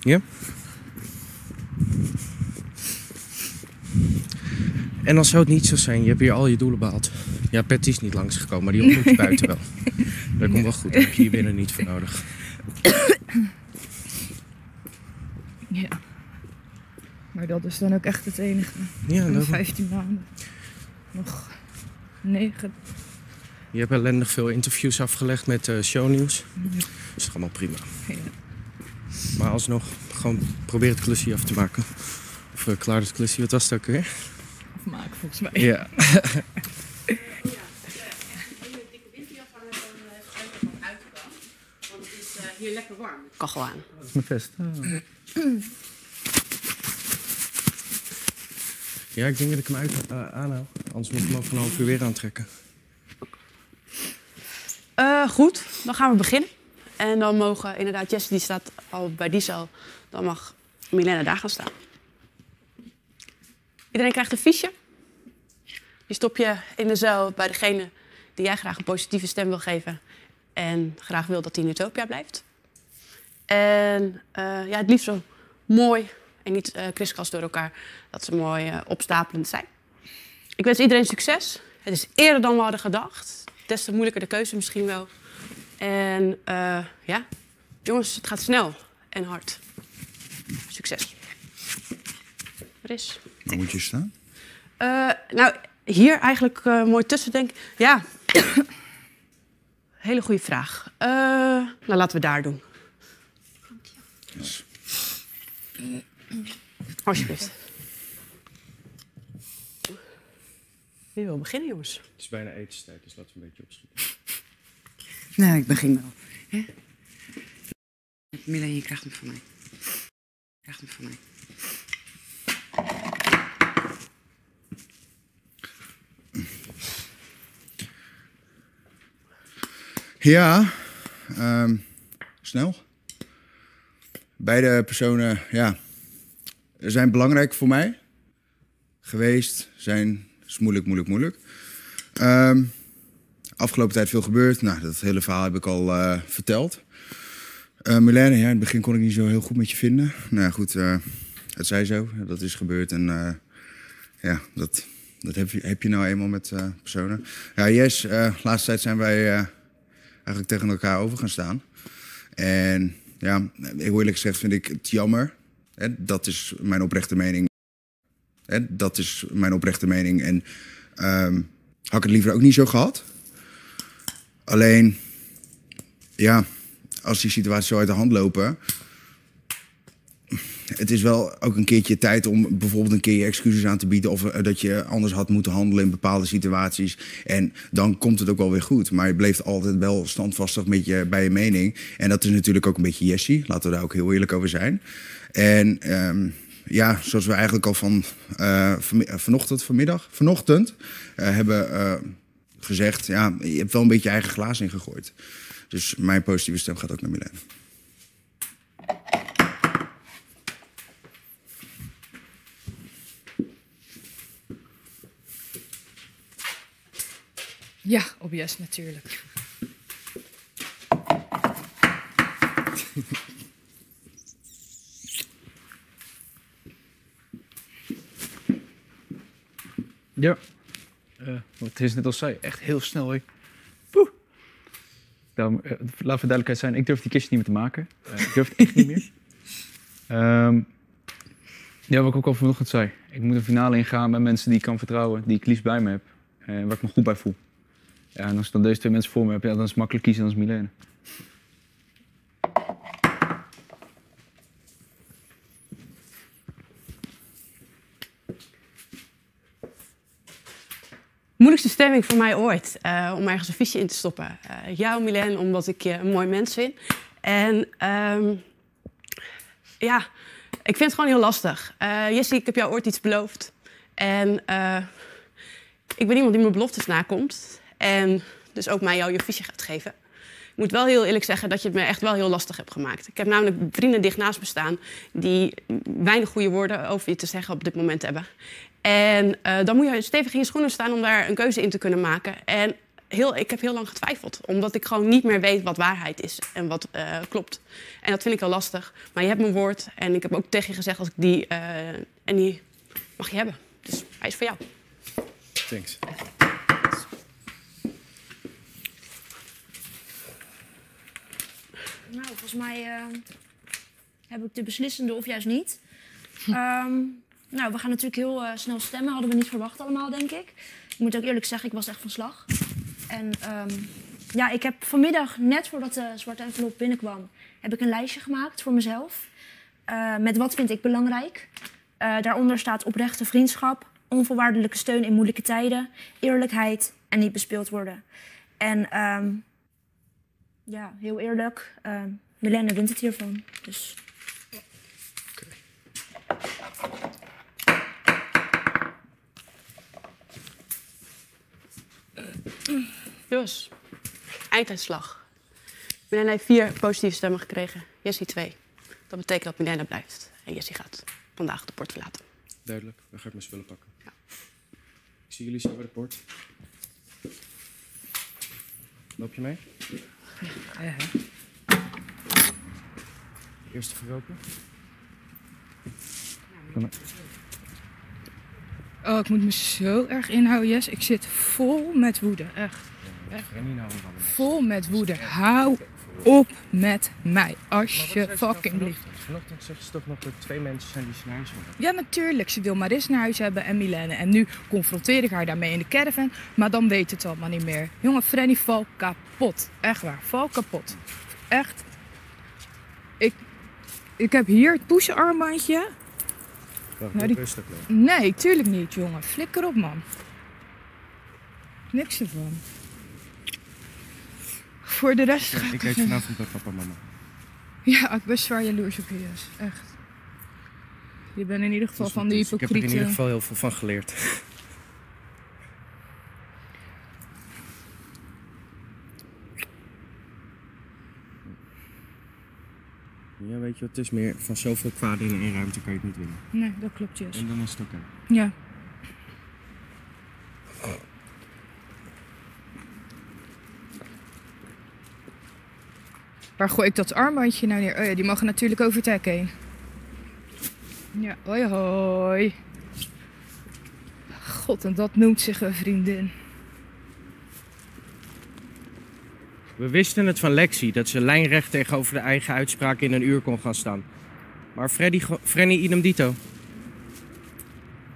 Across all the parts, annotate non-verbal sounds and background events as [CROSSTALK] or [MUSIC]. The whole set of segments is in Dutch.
Ja? En als zou het niet zo zijn, je hebt hier al je doelen behaald. Ja, Patty is niet langsgekomen, maar die ontmoet je buiten wel. [LAUGHS] Dat komt wel goed, daar heb je hier binnen niet voor nodig. Ja. Maar dat is dan ook echt het enige. Ja, Nog dat, 15 maanden. Nog 9. je hebt ellendig veel interviews afgelegd met eh, shownieuws. Ja. Dat is allemaal prima. Ja. Maar alsnog, gewoon probeer het klusje af te maken. Of eh, klaar het klusje, wat was het ook weer? Afmaken volgens mij. Ja. [LAUGHS] Want het is eh, hier lekker warm. Kachel aan. Dat is mijn vest. Ja, ik denk dat ik hem uit uh, aanhoud. Anders moet ik hem over een half uur weer aantrekken. Eh, goed, dan gaan we beginnen. En dan mogen inderdaad, Jesse die staat al bij die zaal. Dan mag Milena daar gaan staan. Iedereen krijgt een fiche. Die stop je in de zaal bij degene die jij graag een positieve stem wil geven. En graag wil dat hij in Utopia blijft. En eh, ja, het liefst zo mooi en niet eh kriskras door elkaar. Dat ze mooi eh, opstapelend zijn. Ik wens iedereen succes. Het is eerder dan we hadden gedacht. Des te moeilijker de keuze misschien wel. En eh, ja, jongens, het gaat snel en hard. Succes. Er is. Waar moet je staan? Eh, nou, hier eigenlijk eh, mooi tussen denk ik. Ja, [COUGHS] hele goede vraag. Eh, nou, laten we daar doen. Yes. Alsjeblieft. Wie wil beginnen, jongens? Het is bijna etenstijd, dus laten we een beetje opschieten. Nou, ik begin wel. Hè? Je krijgt hem van mij. Je krijgt hem van mij. Ja, ehm, snel. Beide personen, ja, zijn belangrijk voor mij. Geweest, zijn, is moeilijk, moeilijk, moeilijk. Ehm, afgelopen tijd veel gebeurd. Nou, dat hele verhaal heb ik al eh, verteld. Uh, Milene, ja, in het begin kon ik niet zo heel goed met je vinden. Nou goed, eh, het zij zo. Dat is gebeurd en ja, dat, dat heb, je, heb je nou eenmaal met personen. Ja, Yes, laatste tijd zijn wij eigenlijk tegen elkaar over gaan staan. En ja, eerlijk gezegd vind ik het jammer. Hè, dat is mijn oprechte mening. Hè, dat is mijn oprechte mening. En ehm, had ik het liever ook niet zo gehad. Alleen, ja, als die situaties zo uit de hand lopen. Het is wel ook een keertje tijd om bijvoorbeeld een keer je excuses aan te bieden. Of eh, dat je anders had moeten handelen in bepaalde situaties. En dan komt het ook wel weer goed. Maar je bleef altijd wel standvastig met je, bij je mening. En dat is natuurlijk ook een beetje Jessie. Laten we daar ook heel eerlijk over zijn. En ehm, ja, zoals we eigenlijk al van eh, van, vanochtend, vanmiddag, vanochtend eh, hebben eh, gezegd. Ja, je hebt wel een beetje je eigen glaas ingegooid. Dus mijn positieve stem gaat ook naar Milan. Ja, op yes natuurlijk. Ja. Eh, wat is net al zei, echt heel snel. Hè. Poeh. Daarom, eh, laat voor duidelijkheid zijn, ik durf die kistjes niet meer te maken. Eh, ik durf het echt niet meer. [LAUGHS] Ehm, ja, wat ik ook al vanochtend zei. Ik moet een finale ingaan met mensen die ik kan vertrouwen, die ik liefst bij me heb. En waar ik me goed bij voel. Ja, en als ik dan deze twee mensen voor me heb, ja, dan is het makkelijk kiezen dan is Milene. Moeilijkste stemming voor mij ooit. eh, om ergens een fiche in te stoppen. Eh jou, Milen, omdat ik je een mooi mens vind. En ehm, ja, ik vind het gewoon heel lastig. Eh Jessie, ik heb jou ooit iets beloofd. En ik ben iemand die mijn beloftes nakomt. En dus ook mij jou je fiche gaat geven. Ik moet wel heel eerlijk zeggen dat je het me echt wel heel lastig hebt gemaakt. Ik heb namelijk vrienden dicht naast me staan die weinig goede woorden over je te zeggen op dit moment hebben. En eh, dan moet je stevig in je schoenen staan om daar een keuze in te kunnen maken. En heel, ik heb heel lang getwijfeld. Omdat ik gewoon niet meer weet wat waarheid is en wat eh, klopt. En dat vind ik wel lastig. Maar je hebt mijn woord. En ik heb ook tegen je gezegd als ik die... eh, en die mag je hebben. Dus hij is voor jou. Thanks. Nou, volgens mij eh, heb ik de beslissende of juist niet. [LAUGHS] Ehm, nou, we gaan natuurlijk heel eh, snel stemmen. Hadden we niet verwacht allemaal, denk ik. Ik moet ook eerlijk zeggen, ik was echt van slag. En ehm, ja, ik heb vanmiddag, net voordat de zwarte envelop binnenkwam... heb ik een lijstje gemaakt voor mezelf. Eh, met wat vind ik belangrijk. Eh, daaronder staat oprechte vriendschap, onvoorwaardelijke steun in moeilijke tijden... eerlijkheid en niet bespeeld worden. En ehm, ja, heel eerlijk, uh, Milena wint het hiervan. Dus Dus, einduitslag. Milena heeft vier positieve stemmen gekregen. Jessie twee. Dat betekent dat Milena blijft. En Jessie gaat vandaag de port verlaten. Duidelijk, dan ga ik mijn spullen pakken. Ik zie jullie zo bij de poort. Loop je mee? Eerste verlopen. Oh, ik moet me zo erg inhouden, Jess. Ik zit vol met woede, echt. Vol met woede. Hou op met mij, als je fucking blieft. Vanochtend zeggen ze toch nog dat er twee mensen zijn die zijn huis willen. Ja, natuurlijk. Ze wil Maris naar huis hebben en Milene. En nu confronteer ik haar daarmee in de caravan. Maar dan weet het allemaal niet meer. Jongen, Frenny, val kapot. Echt waar, val kapot. Echt. Ik, ik heb hier het poesenarmbandje. Wacht, Nou, die... rustig. Nee, tuurlijk niet, jongen. Flikker op, man. Niks ervan. Voor de rest ga Ik ik... eet vanavond bij papa en mama. Ja, ik ben zwaar jaloers op je, Jess. Echt. Je bent in ieder geval Dus van die is. Ik heb er in hypocriete... ieder geval heel veel van geleerd. [LAUGHS] Ja, weet je wat het is meer? Van zoveel kwaad in één ruimte kan je het niet winnen. Nee, dat klopt, Jess. En dan is het oké. Ja. Waar gooi ik dat armbandje nou neer? Oh ja, die mogen natuurlijk over het heen. Ja, hoi hoi. God, en dat noemt zich een vriendin. We wisten het van Lexi, dat ze lijnrecht tegenover de eigen uitspraak in een uur kon gaan staan. Maar Freddy, Frenny idem dito.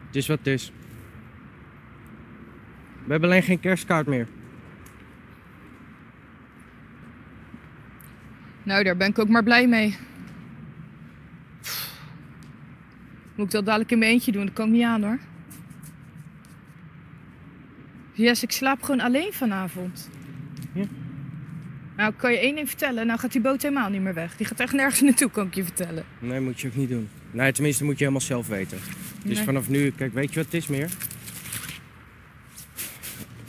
Het is wat het is. We hebben alleen geen kerstkaart meer. Nou, daar ben ik ook maar blij mee. Moet ik dat dadelijk in mijn eentje doen? Dat kan ik niet aan hoor. Yes, ik slaap gewoon alleen vanavond. Ja. Nou, kan je één ding vertellen. Nou gaat die boot helemaal niet meer weg. Die gaat echt nergens [LAUGHS] naartoe, kan ik je vertellen. Nee, moet je ook niet doen. Nee, tenminste moet je helemaal zelf weten. Dus Nee. vanaf nu, kijk, weet je wat het is meer?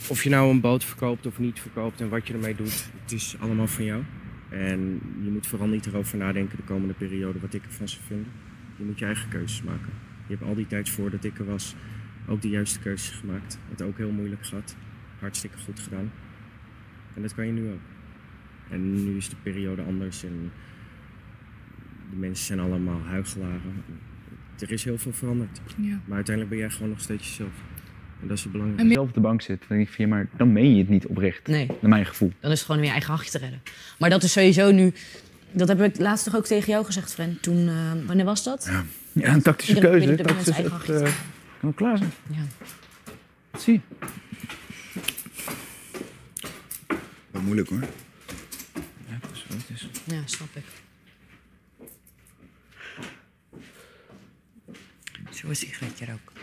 Of je nou een boot verkoopt of niet verkoopt en wat je ermee doet, het is allemaal van jou. En je moet vooral niet erover nadenken de komende periode wat ik ervan zou vinden. Je moet je eigen keuzes maken. Je hebt al die tijd voordat ik er was ook de juiste keuzes gemaakt. Het ook heel moeilijk gehad. Hartstikke goed gedaan. En dat kan je nu ook. En nu is de periode anders en de mensen zijn allemaal huigelaren. Er is heel veel veranderd. Ja. Maar uiteindelijk ben jij gewoon nog steeds jezelf. En dat is het En belangrijkste. zelf op de bank zit, dan denk ik van ja, maar dan meen je het niet oprecht. Nee, Naar mijn gevoel. dan is het gewoon om je eigen hachje te redden. Maar dat is sowieso nu... Dat heb ik laatst toch ook tegen jou gezegd, Fren. Toen, eh, wanneer was dat? Ja, een tactische Iedereen keuze. weet op dit Tactisch, moment het, eigen eh, kan klaar zijn. Ja. Dat zie je. Wat moeilijk hoor. Ja, dat is wat het is. ja, snap ik. Zo een sigaretje roken.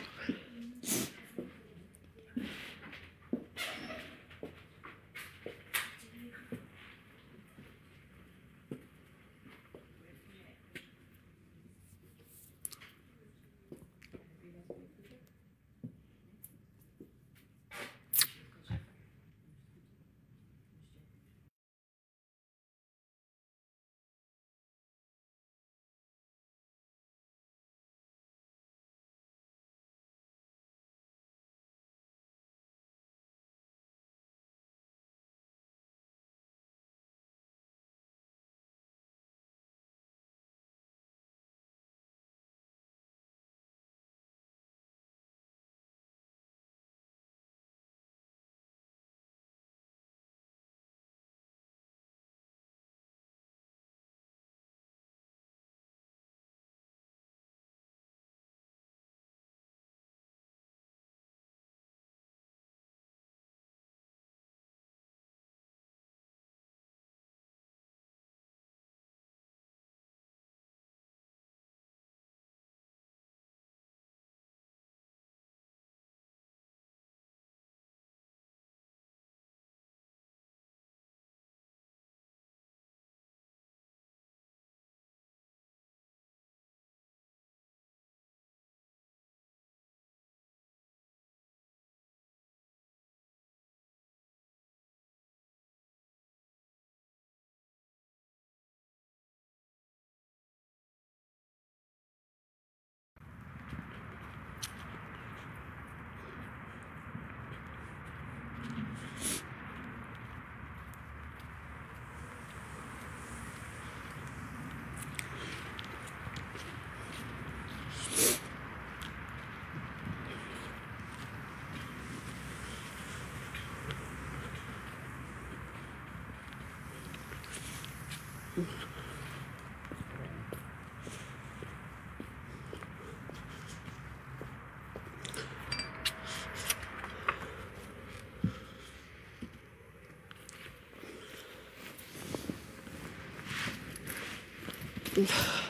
嗯。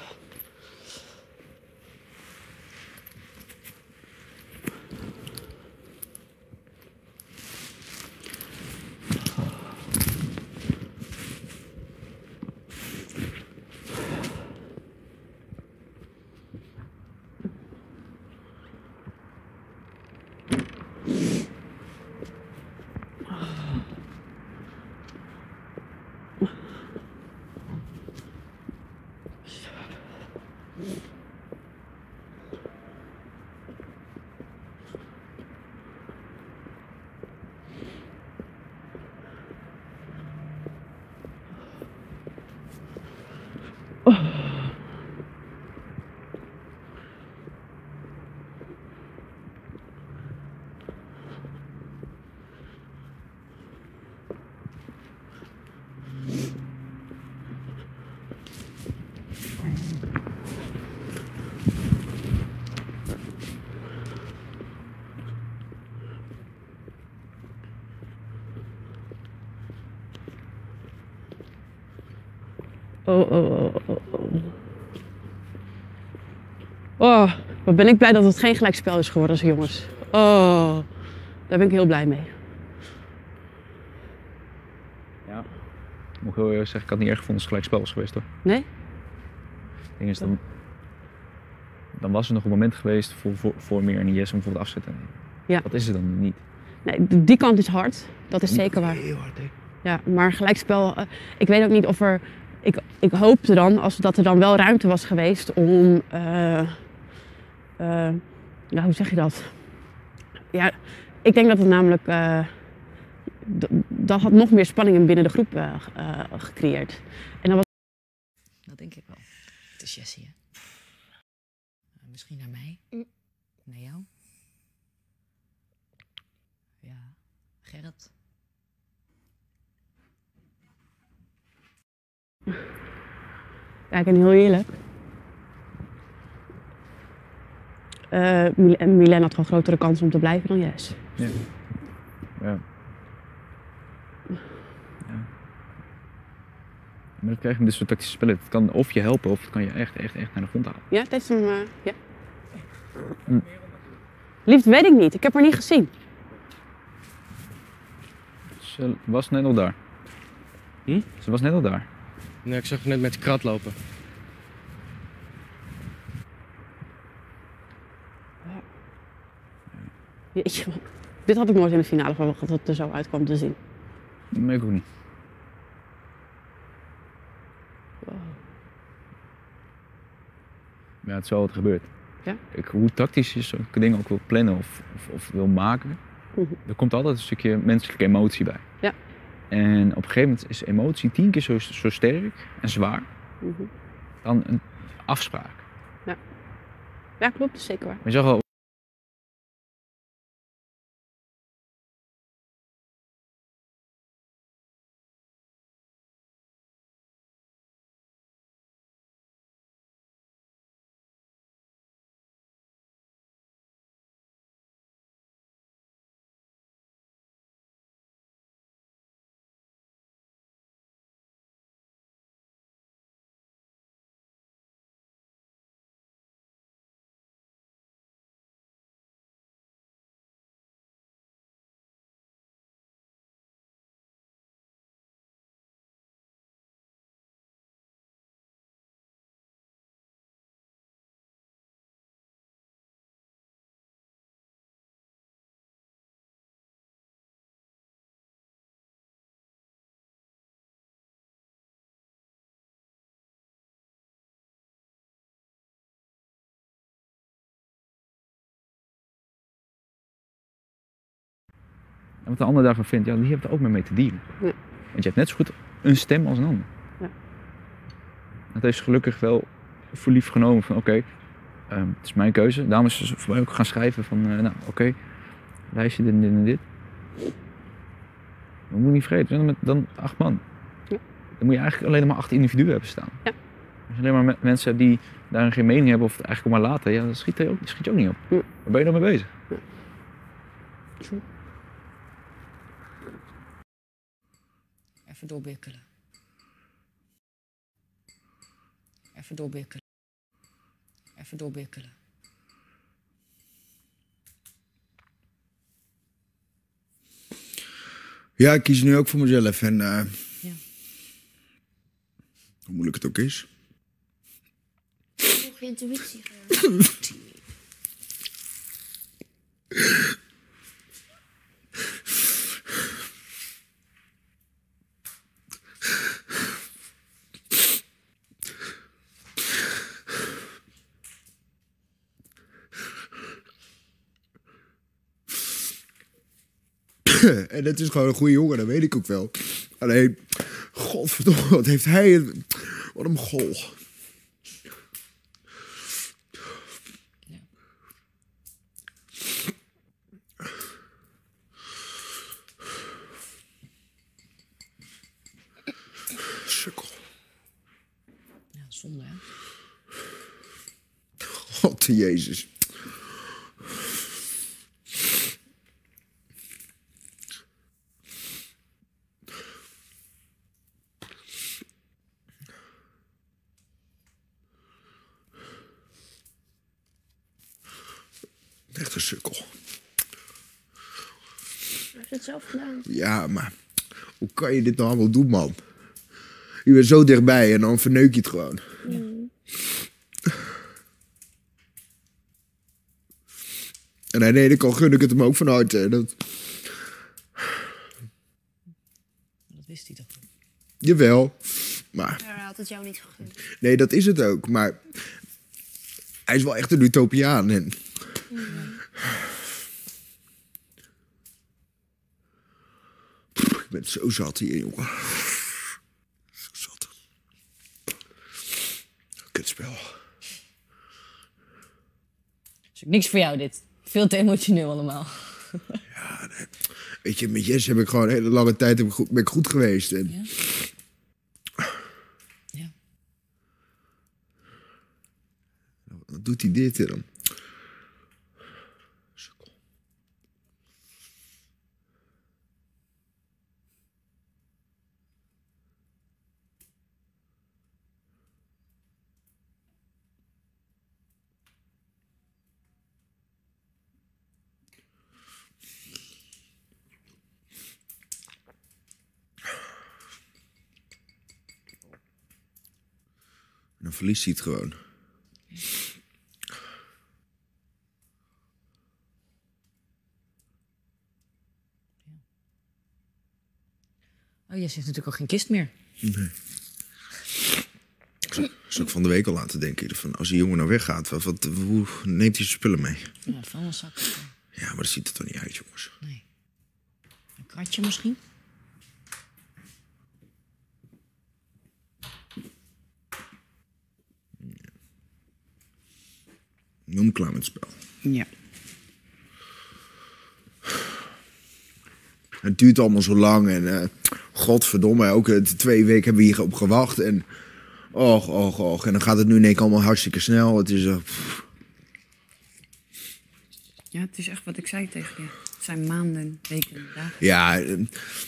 Oh, wat ben ik blij dat het geen gelijkspel is geworden, jongens. Oh, daar ben ik heel blij mee. Ja. Moet ik heel eerlijk zeggen, ik had het niet erg gevonden als het gelijkspel was geweest hoor. Nee? Het ding is, dan, dan was er nog een moment geweest voor, voor, voor meer en Yes om bijvoorbeeld afzetten. Ja. Dat is er dan niet. Nee, die kant is hard. Dat is zeker waar. Heel hard, hè? Ja, maar gelijkspel, eh, ik weet ook niet of er. Ik, ik hoopte dan, als dat er dan wel ruimte was geweest om. eh, eh, ja, hoe zeg je dat? Ja, ik denk dat het namelijk. eh, d- dat had nog meer spanning binnen de groep eh, eh, gecreëerd. En dan was. Dat denk ik wel. Het is Jessie, hè? Eh, misschien naar mij? Naar jou? Ja, Gerrit. Ja, ik ben heel eerlijk. Eh Mil- Milan had gewoon grotere kans om te blijven dan Yes. Ja. ja. ja. Maar dat krijg je met dit soort tactische spellen. Het kan of je helpen of het kan je echt, echt, echt naar de grond halen. Ja, het is hem. eh, ja. Liefst weet ik niet. Ik heb haar niet gezien. Ze was net al daar. Hm? Ze was net al daar. Nee, ik zag net met de krat lopen. Jeetje. Dit had ik nooit in de finale verwacht dat het er zo uitkwam te zien. Nee, ik ook niet. Ja, het is wel wat gebeurt. Ja? Ik, hoe tactisch je zulke dingen ook wil plannen of, of, of wil maken, Mhm. er komt altijd een stukje menselijke emotie bij. Ja. En op een gegeven moment is emotie tien keer zo, zo sterk en zwaar Mhm. dan een afspraak. Ja, klopt. Dat is zeker waar. Maar je zag al, En wat de ander daarvan vindt, ja, die heeft er ook mee, te dealen. Ja. Want je hebt net zo goed een stem als een ander. Ja. Dat heeft ze gelukkig wel voor lief genomen van oké, ehm, het is mijn keuze. Daarom is ze voor mij ook gaan schrijven van eh, nou oké, lijstje dit en dit en dit. We moeten niet vergeten, we zijn er met dan acht man. Ja. Dan moet je eigenlijk alleen maar acht individuen hebben staan. Ja. Als je alleen maar me- mensen hebt die daar geen mening hebben of het eigenlijk maar laten, ja, dan schiet je ook, schiet je ook niet op. Ja. Waar ben je dan mee bezig? Even doorbikkelen. Even doorbikkelen. Even doorbikkelen. Ja, ik kies nu ook voor mezelf. En eh, Ja. hoe moeilijk het ook is. Je intuïtie. Gerard. [LAUGHS] en het is gewoon een goede jongen, dat weet ik ook wel. Alleen, godverdomme, wat heeft hij... een- Wat een gol. Sukkel. Ja, zonde hè. God, Jezus. Echt een sukkel. Hij heeft het zelf gedaan. Ja, maar hoe kan je dit nou allemaal doen, man? Je bent zo dichtbij en dan verneuk je het gewoon. En aan de ene kant gun ik het hem ook van harte. Dat, Dat wist hij toch. jawel. Maar Hij had het jou niet gegund. nee, dat is het ook. Maar hij is wel echt een utopiaan. En... Ik ben zo zat hier, jongen. Zo zat. Kutspel. is ook niks voor jou dit. Veel te emotioneel allemaal. Weet je, met Jess heb ik gewoon een hele lange tijd heb ik goed, ben ik goed geweest. En... Ja. Ja. Dan doet hij dit dan. Verliest hij het gewoon. Oh, Jess heeft natuurlijk al geen kist meer. Dat is ook van de week al laten denken. Van als die jongen nou weggaat, wat, wat, hoe neemt hij zijn spullen mee? Ja, vuilniszak. Ja, maar dat ziet er toch niet uit, jongens. Nee. Een kratje misschien? Klaar met het spel. Ja. Het duurt allemaal zo lang en eh godverdomme, ook eh, twee weken hebben we hierop gewacht. En och, och, och. En dan gaat het nu in één keer allemaal hartstikke snel. Het is, eh, Ja, het is echt wat ik zei tegen je. Het zijn maanden, weken, dagen. ja, eh,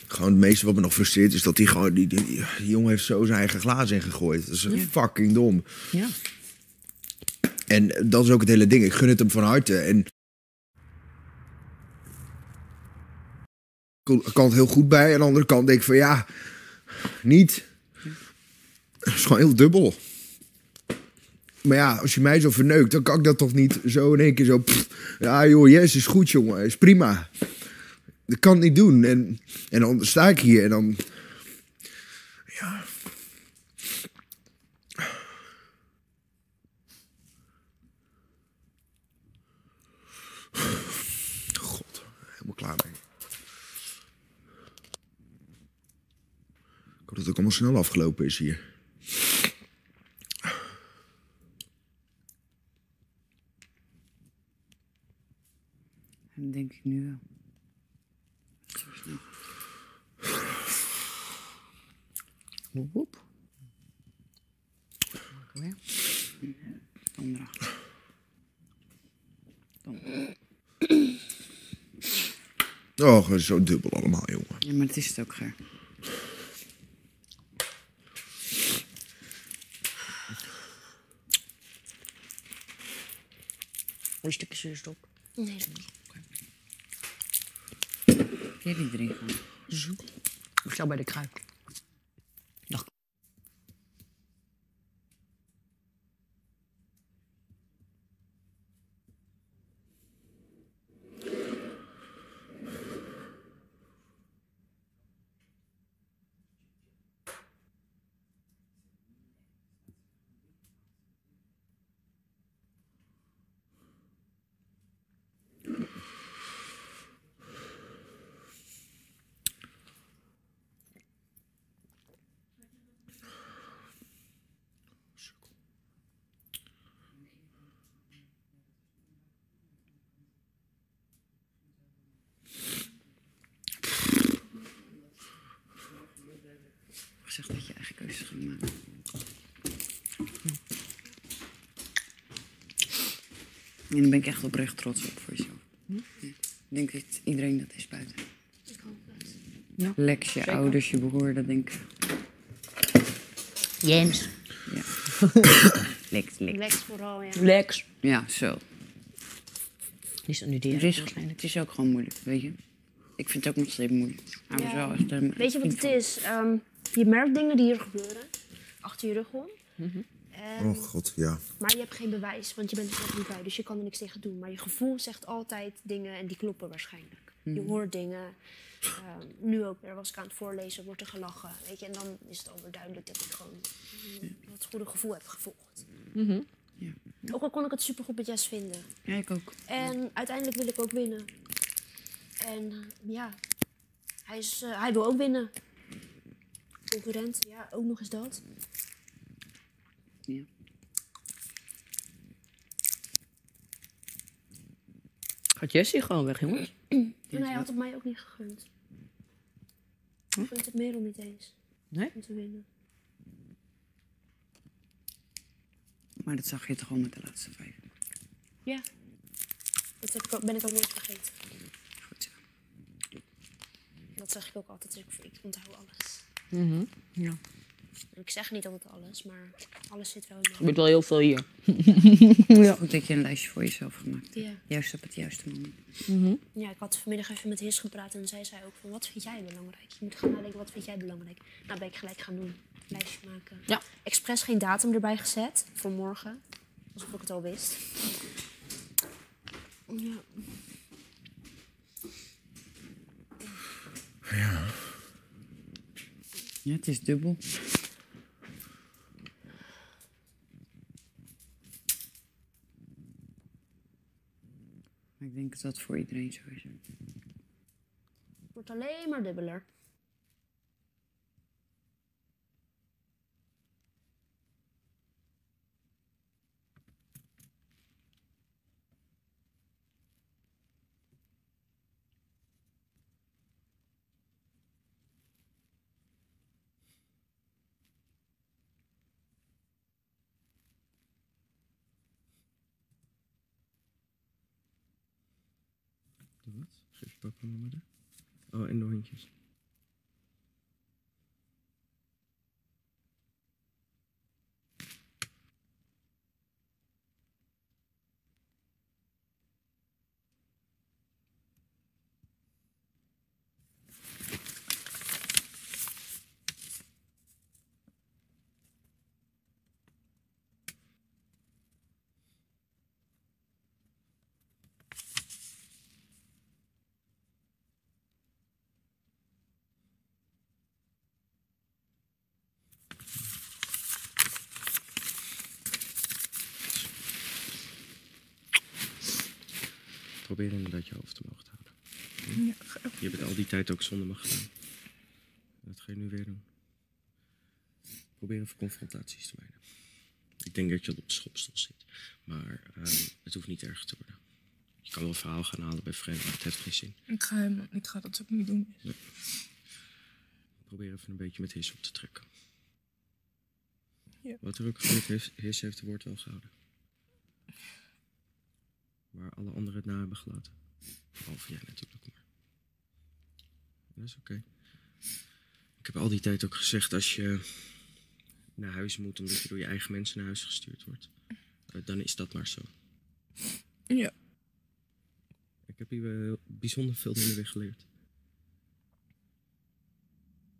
gewoon het meeste wat me nog frustreert is dat die gewoon, die, die, die jongen heeft zo zijn eigen glazen ingegooid. Dat is fucking dom. Ja. En dat is ook het hele ding. Ik gun het hem van harte. En ik kan het heel goed bij. Aan de andere kant denk ik van ja, niet. Het is gewoon heel dubbel. Maar ja, als je mij zo verneukt, dan kan ik dat toch niet zo in één keer zo... ja joh, yes, is goed jongen, is prima. Dat kan ik niet doen. En, en dan sta ik hier en dan... Ja... God, helemaal klaar mee. Ik hoop dat het ook allemaal snel afgelopen is hier. Dat denk ik nu wel. Woep, woep. Oh, is zo dubbel allemaal, jongen. Ja, maar het is het ook, Ger. Een stukje zuurstof. Nee, dat niet. Kun je niet erin gaan? Of zo bij de kruik. Gezegd dat je eigen keuzes ging maken. En daar ben ik echt oprecht trots op voor jezelf. Ik denk dat iedereen dat is buiten. Ja. Lex, je ouders, je broer, dat denk ik. Jens. Ja. Lex, Lex. Lex vooral, ja. Lex. Ja, zo. Die is nu Het direct is, waarschijnlijk. het is ook gewoon moeilijk, weet je. Ik vind het ook nog steeds moeilijk. Ja. wel echt Weet je wat het van- is? Ehm, je merkt dingen die hier gebeuren. Achter je rug om. Oh god, ja. Maar je hebt geen bewijs, want je bent er zelf niet bij. Dus je kan er niks tegen doen. Maar je gevoel zegt altijd dingen en die kloppen waarschijnlijk. Je Mhm. hoort dingen. Ehm, nu ook weer was ik aan het voorlezen, wordt er gelachen. Weet je, en dan is het overduidelijk dat ik gewoon mm, het goede gevoel heb gevolgd. Mhm. Ja. Ook al kon ik het supergoed met Jess vinden. Ja, ik ook. En uiteindelijk wil ik ook winnen. En ja, hij, is, eh, hij wil ook winnen. Concurrent, ja, ook nog eens dat. Ja. Gaat Jessie gewoon weg, jongens? En hij had het mij ook niet gegund. Ik vind het Merel niet eens. Nee? Om te winnen. Maar dat zag je toch al met de laatste vijf. Ja. Dat heb ik ook- ben ik ook nooit vergeten. Goed zo. Dat zeg ik ook altijd. Ik, ik onthoud alles. Mhm. Ja. Ik zeg niet altijd alles, maar alles zit wel in Er gebeurt wel heel veel hier. [LAUGHS] ja. Goed dat je een lijstje voor jezelf gemaakt hebt. Ja. Juist op het juiste moment. Mhm. Ja, ik had vanmiddag even met His gepraat en zij zei ook van wat vind jij belangrijk? Je moet gaan nadenken, wat vind jij belangrijk? Nou, ben ik gelijk gaan doen. Lijstje maken. Ja. Expres geen datum erbij gezet voor morgen. Alsof ik het al wist. Ja. Ja, het is dubbel. Ik denk dat dat voor iedereen zo is. Het wordt alleen maar dubbeler. Doe Oh, en hondjes. Probeer inderdaad je hoofd omhoog te houden. Hm? Je hebt het al die tijd ook zonder me gedaan. Dat ga je nu weer doen. Probeer even confrontaties te mijden. Ik denk dat je op de schopstoel zit. Maar ehm, het hoeft niet erg te worden. Je kan wel een verhaal gaan halen bij vrienden, maar het heeft geen zin. Ik ga, hem, ik ga dat ook niet doen. Probeer even een beetje met his op te trekken. Ja. Wat er ook gebeurt, his, his heeft het woord wel gehouden. Waar alle anderen het na hebben gelaten. Behalve jij natuurlijk maar. Dat is oké. Ik heb al die tijd ook gezegd, als je naar huis moet omdat je door je eigen mensen naar huis gestuurd wordt, eh, dan is dat maar zo. Ja. Ik heb hier bijzonder veel dingen weer geleerd.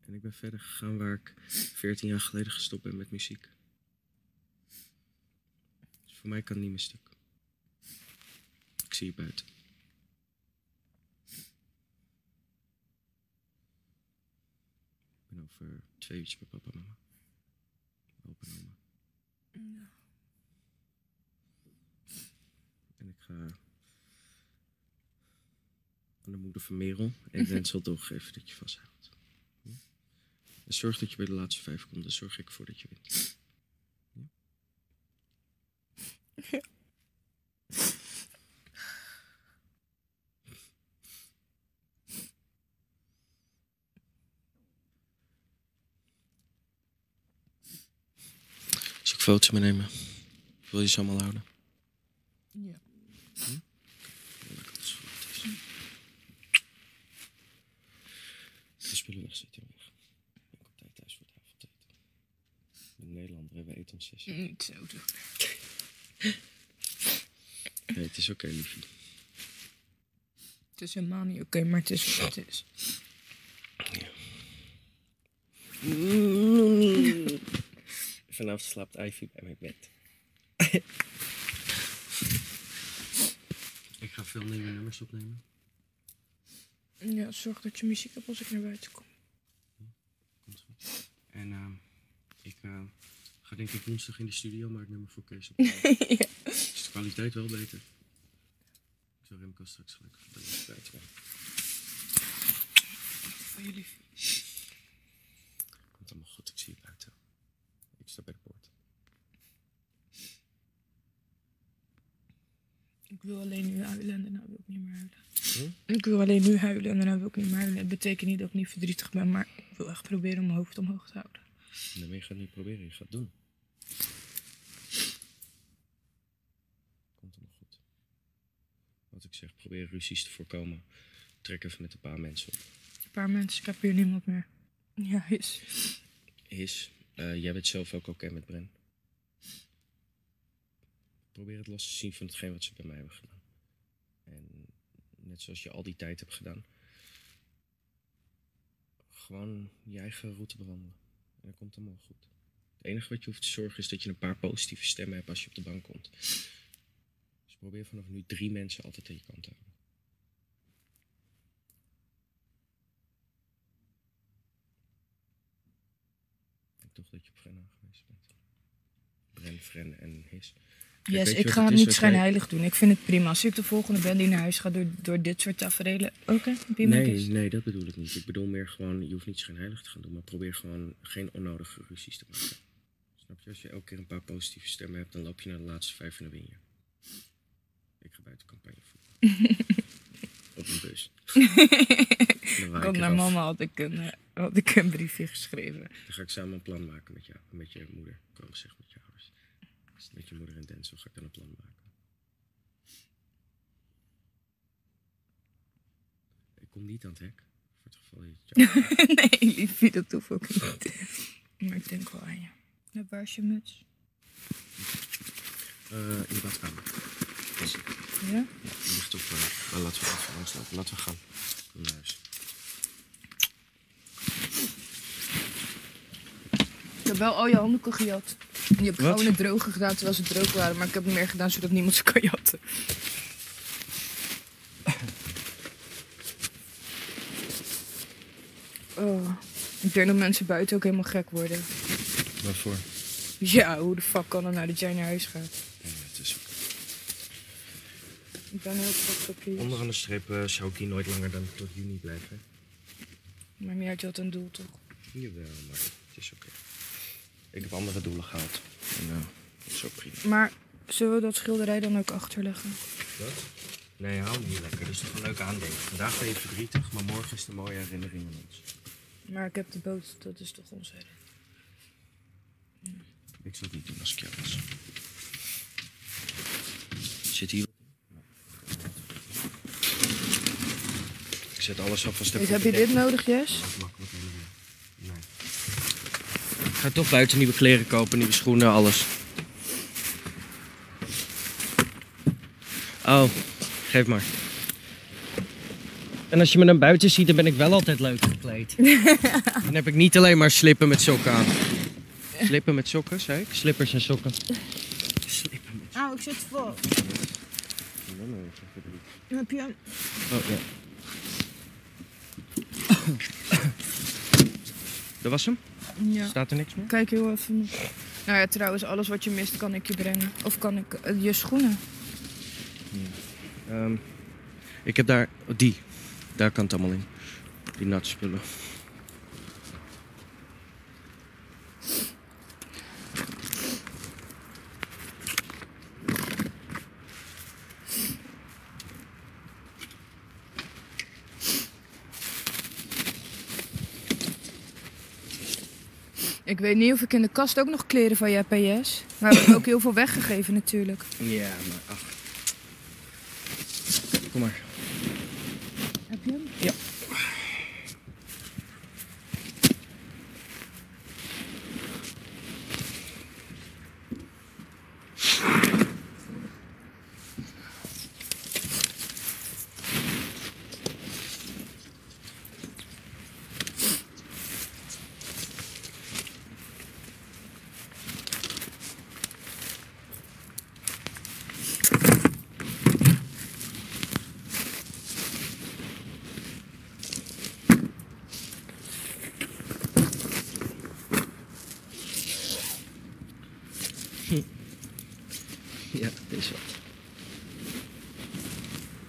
En ik ben verder gegaan waar ik 14 jaar geleden gestopt ben met muziek. Dus voor mij kan het niet meer stuk. Ik zie je buiten. Ik ben over twee uurtjes bij papa en mama. Opa en oma. En ik ga aan de moeder van Merel en [LAUGHS] Wensel doorgeven dat je vasthoudt. Hm? En zorg dat je bij de laatste vijf komt, dan zorg ik ervoor dat je wint. Zal ik foto's meenemen? Wil je ze allemaal houden? Ja. Is. De spullen wegzetten, weg. Ik op tijd thuis voor het avondeten. In Nederland hebben we eten om zes. Niet zo doen. Nee, het is oké, liefie. Het is helemaal niet oké, maar het is wat het is. Vanavond slaapt Ivy bij mijn bed. ik ga veel nieuwe nummers opnemen. Ja, zorg dat je muziek hebt als ik naar buiten kom. Komt goed. En ehm, ik eh, ga denk ik woensdag in de studio, maar ik nummer voor Kees op. [LAUGHS] Is de kwaliteit wel beter? Ik zal Remco straks gelijk. Van jullie. Komt allemaal goed, ik zie je buiten. Ik sta bij de poort. Ik wil alleen nu huilen en daarna wil ik niet meer huilen. Hm? Ik wil alleen nu huilen en daarna wil ik niet meer huilen. Het betekent niet dat ik niet verdrietig ben, maar ik wil echt proberen om mijn hoofd omhoog te houden. Nee, maar je gaat niet proberen, je gaat doen. Komt allemaal goed. Wat ik zeg, probeer ruzies te voorkomen. Trek even met een paar mensen op. Een paar mensen, ik heb hier niemand meer. Ja, is. Is, eh, jij bent zelf ook oké met Bren. Probeer het los te zien van hetgeen wat ze bij mij hebben gedaan. En net zoals je al die tijd hebt gedaan. Gewoon je eigen route bewandelen. En dat komt allemaal goed. Het enige wat je hoeft te zorgen is dat je een paar positieve stemmen hebt als je op de bank komt. Dus probeer vanaf nu drie mensen altijd aan je kant te houden. Ik toch dat je op Frenna geweest bent. Bren, Fren en His. Yes, ik ga het niet schijnheilig doen. Ik vind het prima. Als ik de volgende ben die naar huis gaat door, door dit soort tafereelen. Oké, be my Nee, nee, dat bedoel ik niet. Ik bedoel meer gewoon, je hoeft niet schijnheilig te gaan doen, maar probeer gewoon geen onnodige ruzies te maken. Snap je? Als je elke keer een paar positieve stemmen hebt, dan loop je naar de laatste vijf en dan win je. Ik ga buiten campagne voeren. [LAUGHS] Op een bus. [LAUGHS] Ik had ik naar mama had ik, een, eh, had ik een briefje geschreven. Dan ga ik samen een plan maken met jou, met je moeder. Ik wil zeggen met ouders. Dus met je moeder en Denzel ga ik dan een plan maken. Ik kom niet aan het hek. Voor het geval je het jou... [LAUGHS] nee, liefie, dat hoeft ook niet. Maar ik denk wel aan je. Waar is je muts? Eh, in de badkamer. Ja? Die ligt op. eh, laten we even langs lopen. Laten we gaan. Naar huis. Ik heb wel al je handdoeken gejat. Je hebt Wat? gewoon het droge gedaan terwijl ze droog waren. Maar ik heb het meer gedaan zodat niemand ze kan jatten. Oh, ik denk dat mensen buiten ook helemaal gek worden. Waarvoor? Ja, hoe de fuck kan het nou dat jij naar huis gaat? Ja, het is oké. Ik ben heel trots op je. Onderaan de streep eh, zou ik hier nooit langer dan tot juni blijven. Maar meer had je had een doel toch? Jawel, maar het is oké. Ik heb andere doelen gehaald. En dat is ook prima. Maar zullen we dat schilderij dan ook achterleggen? Wat? Nee, hou me niet lekker. Dat is toch een leuke aandenken. Vandaag ben je verdrietig, maar morgen is het een mooie herinnering aan ons. Maar ik heb de boot, dat is toch onze herinnering. Ik zou het niet doen als ik jou was. Zit hier. Ik zet alles alvast even Heb op je dit nodig, Jess? Dat is makkelijk helemaal niet. Nee. Ik ga toch buiten nieuwe kleren kopen, nieuwe schoenen, alles. Oh, geef maar. En als je me dan buiten ziet, dan ben ik wel altijd leuk gekleed. [LAUGHS] dan heb ik niet alleen maar slippen met sokken aan. Slippen met sokken, zei ik? Slippers en sokken. Slippen met Nou, ik zit vol. Heb je een... Oh, ja. Dat [COUGHS] was hem? Ja. Staat er niks meer? Kijk heel even. Nou ja, trouwens, alles wat je mist kan ik je brengen. Of kan ik... eh, je schoenen. Ehm, ik heb daar... die. Daar kan het allemaal in. Die natte Ik weet niet of ik in de kast ook nog kleren van je PS. Maar we hebben ook heel veel weggegeven natuurlijk. Ja, maar ach. Kom maar.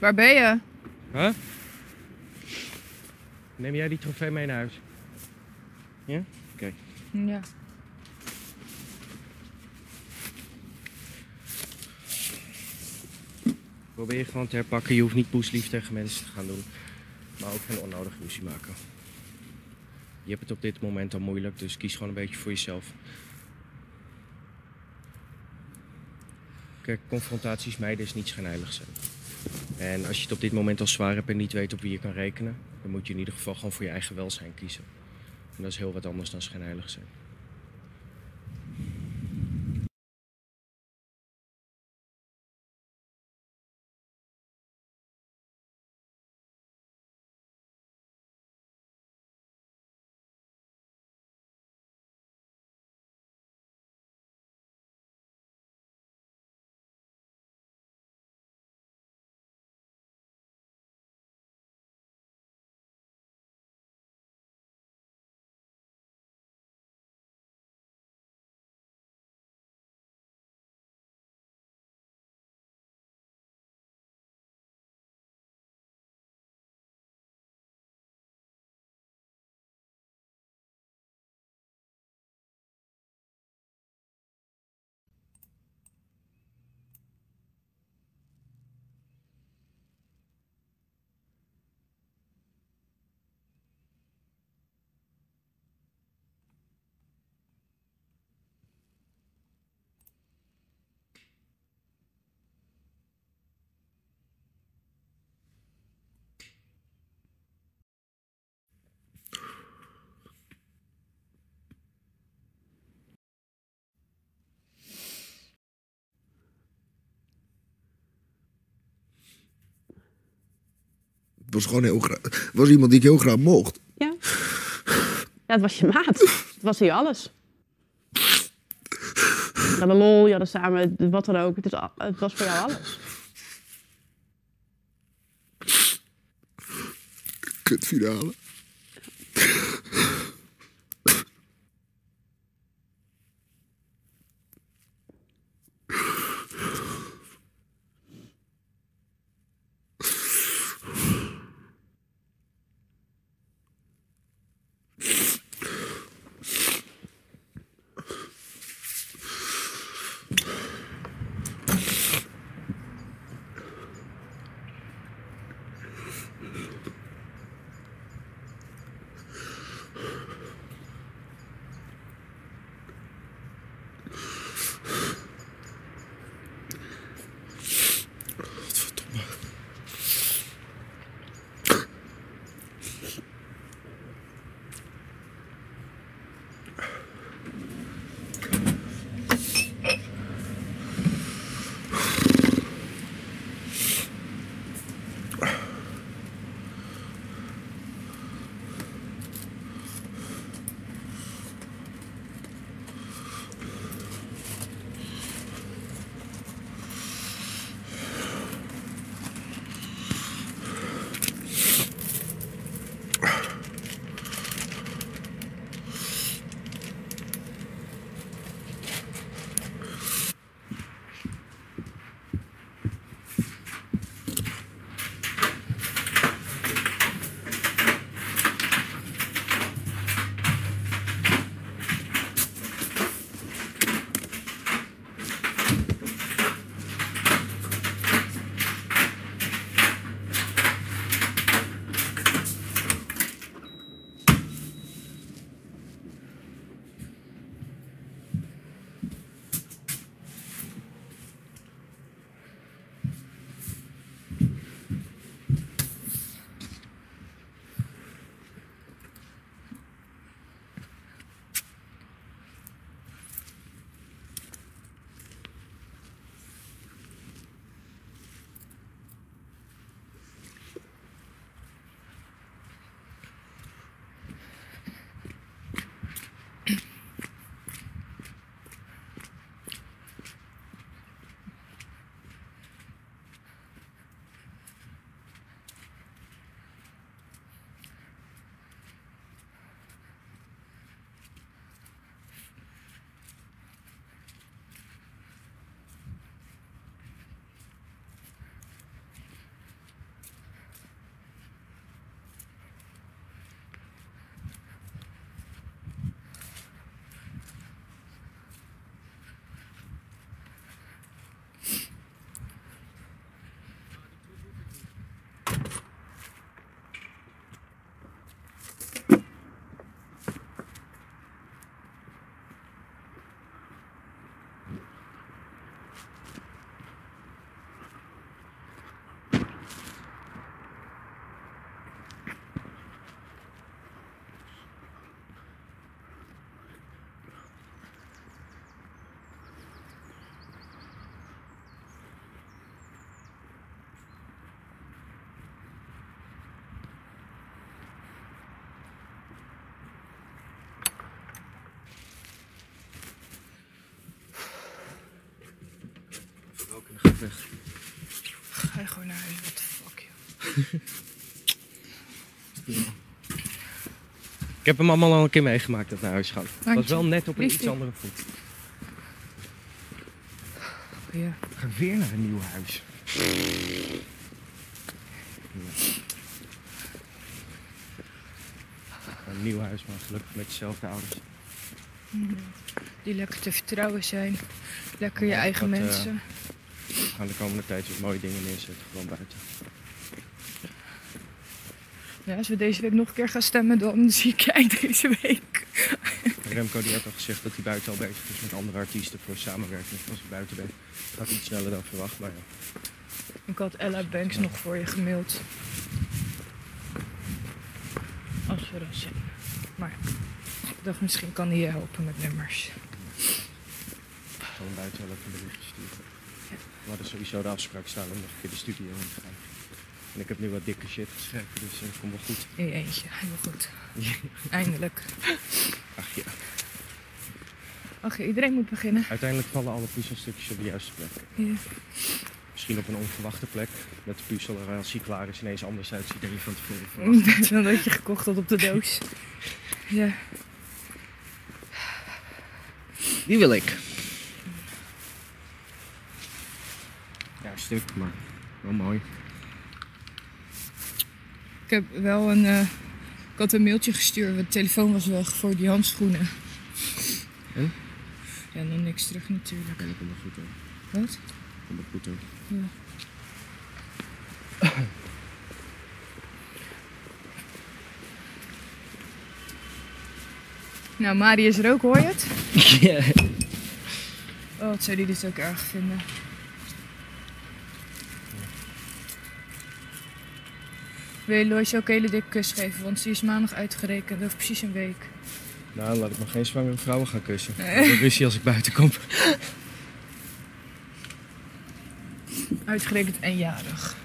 Waar ben je? Huh? Neem jij die trofee mee naar huis? Ja? Oké. Ja. Probeer gewoon te herpakken. Je hoeft niet poeslief tegen mensen te gaan doen. Maar ook geen onnodige ruzie maken. Je hebt het op dit moment al moeilijk, dus kies gewoon een beetje voor jezelf. Kijk, confrontaties mijden is niet schijnheilig zijn. En als je het op dit moment al zwaar hebt en niet weet op wie je kan rekenen, dan moet je in ieder geval gewoon voor je eigen welzijn kiezen. En dat is heel wat anders dan schijnheilig zijn. Was gewoon heel graag. Het was iemand die ik heel graag mocht. Ja. Ja, het was je maat. Het was hier alles. Je hadden lol, je hadden samen wat dan ook. Het, is, het was voor jou alles. Kutfinale. Ga weg. Ga je gewoon naar huis, what the fuck, joh. [LAUGHS] Ik heb hem allemaal al een keer meegemaakt dat naar huis gaan. Het was wel net op een iets andere voet. Ja. We gaan weer naar een nieuw huis. Een nieuw huis, maar gelukkig met dezelfde ouders. Die lekker te vertrouwen zijn. Lekker je Ja, eigen dat, eh, mensen. Gaan de komende tijd weer mooie dingen neerzetten, gewoon buiten. Ja, als we deze week nog een keer gaan stemmen, dan [LAUGHS] zie ik je eind deze week. Remco die had al gezegd dat hij buiten al bezig is met andere artiesten voor samenwerking. Als ik buiten ben, gaat iets sneller dan verwacht. Maar ja, Ik had Ella Banks nog voor je gemaild. Als verrassing. Maar ik dacht, misschien kan hij je helpen met nummers. hem buiten wel even een berichtje sturen. We hadden sowieso de afspraak staan om nog een keer de studio in te gaan. En ik heb nu wat dikke shit geschreven, dus eh, dat komt wel goed. In je eentje, heel goed. Eindelijk. Ach ja. Oké, iedereen moet beginnen. Uiteindelijk vallen alle puzzelstukjes op de juiste plek. Ja. Misschien op een onverwachte plek. Dat de puzzel er als hij klaar is ineens anders uitziet dan je van tevoren [LAUGHS] verwacht. Dan dat je gekocht had op de doos. [LAUGHS] Ja. Die wil ik. Ja, een stuk, maar wel mooi. Ik heb wel een. eh, ik had een mailtje gestuurd, want de telefoon was weg voor die handschoenen. En? Ja, dan niks terug natuurlijk. Oké, dat komt wel goed hoor. Wat? Komt wel goed hoor. Ja. [COUGHS] Nou, Mari is er ook, hoor je het? Ja. Oh, wat zou die dit ook erg vinden. Wil je Lois ook een hele dikke kus geven? Want ze is maandag uitgerekend over precies een week. Nou, laat ik maar geen zwangere vrouwen gaan kussen. Ik heb ruzie als ik buiten kom. Uitgerekend en jarig.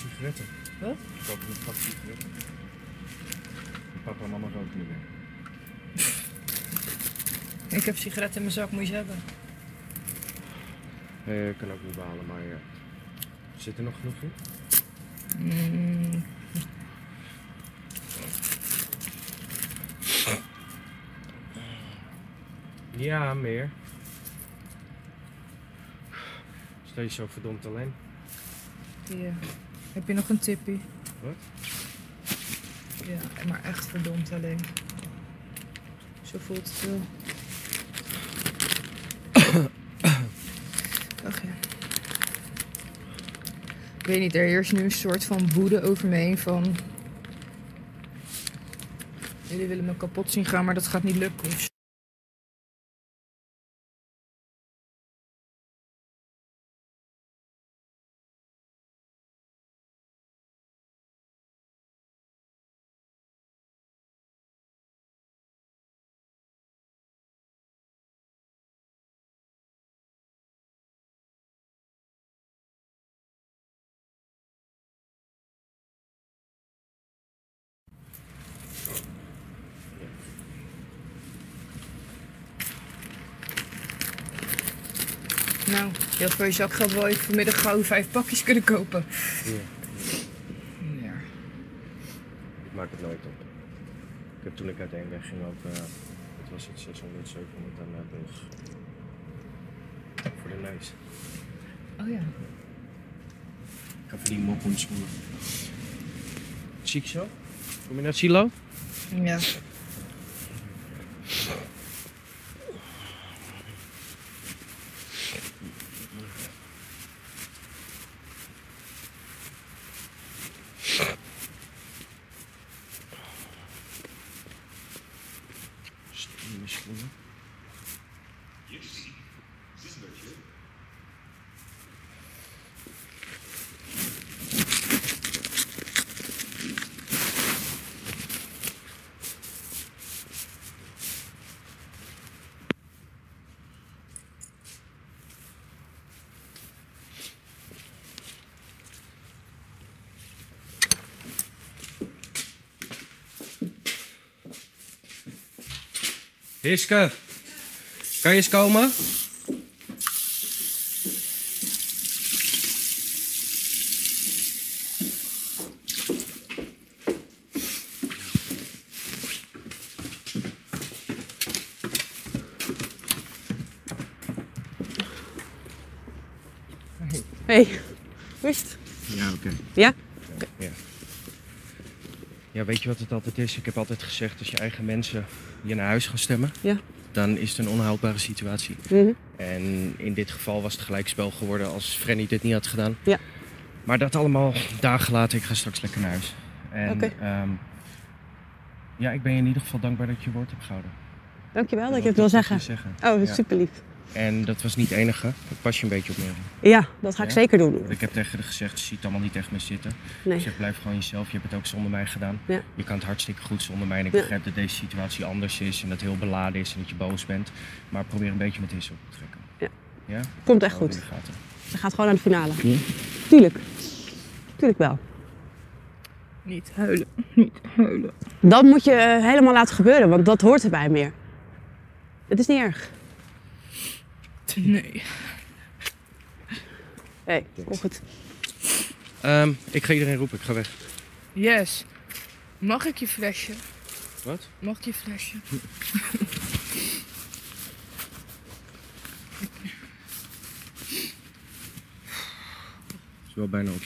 Sigaretten. Wat? Ik koop een pak sigaretten. Papa en mama roken niet meer. Ik heb sigaretten in mijn zak, moet je ze hebben. Eh, ik kan ook niet behalen, maar ja. Zit er nog genoeg in? Mm, Ja, meer. Stel je zo verdomd alleen. hier. Heb je nog een tippie? Wat? Ja, maar echt verdomd alleen. Zo voelt het wel. [COUGHS] Ach ja. Ik weet niet, er heerst nu een soort van woede over me heen van... Jullie willen me kapot zien gaan, maar dat gaat niet lukken. Nou, je had voor je zakgeld wel even vanmiddag gauw vijf pakjes kunnen kopen. Ja. Ja. Ik maak het nooit op. Ik heb toen ik uiteen wegging ook, eh wat was het, 600, 700 aan uh, Bulls. Voor de neus. Oh ja. Ik ga voor die mop ontspoelen. Ziek zo? Kom je naar Silo? Ja. Steen in mijn schoenen. Hiske, kan je eens komen? Hey, hoe is het? Ja, oké. Ja? Ja. Ja, weet je wat het altijd is? Ik heb altijd gezegd, als je eigen mensen je naar huis gaan stemmen, Ja. dan is het een onhoudbare situatie. Mhm. En in dit geval was het gelijkspel geworden als Frenny dit niet had gedaan. Ja. Maar dat allemaal dagen later, ik ga straks lekker naar huis. En ehm, ja, ik ben je in ieder geval dankbaar dat je woord hebt gehouden. Dankjewel dat Dat je het wil zeggen. zeggen. Oh, Ja. super lief. En dat was niet het enige. Dat pas je een beetje op neer. Ja, dat ga ik Ja? zeker doen. Ik heb tegen haar gezegd, ze ziet het allemaal niet echt meer zitten. Nee. Ik zeg, blijf gewoon jezelf. Je hebt het ook zonder mij gedaan. Ja. Je kan het hartstikke goed zonder mij. En ik Ja. begrijp dat deze situatie anders is en dat het heel beladen is en dat je boos bent. Maar probeer een beetje met hisse op te trekken. Ja. Ja? Komt echt goed. Ze gaat gewoon naar de finale. Tuurlijk. Tuurlijk wel. Niet huilen, niet huilen. Dat moet je eh, helemaal laten gebeuren, want dat hoort erbij meer. Het is niet erg. Nee. Hé, kom goed. Ehm, ik ga iedereen roepen, ik ga weg. Yes. Mag ik je flesje? Wat? Mag ik je flesje? [LAUGHS] is wel bijna op.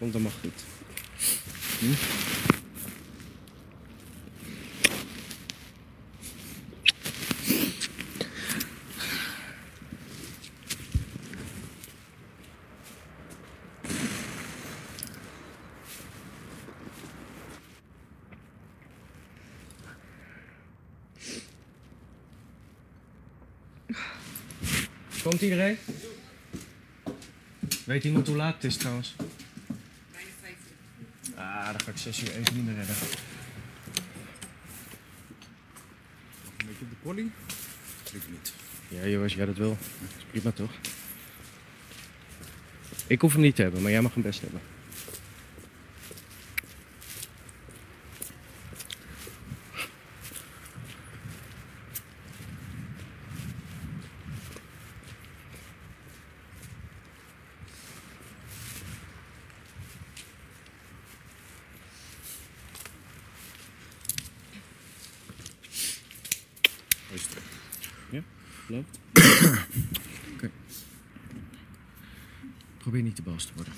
Ehm. Komt allemaal goed. Komt iedereen? Weet iemand hoe laat het is trouwens? Ah, dan ga ik 6 uur even niet meer redden. Een beetje op de polly? Ik niet. Ja, joh, als jij dat wil. is prima toch? Ik hoef hem niet te hebben, maar jij mag hem best hebben. Ja, loopt. [COUGHS] Probeer niet te boos te worden.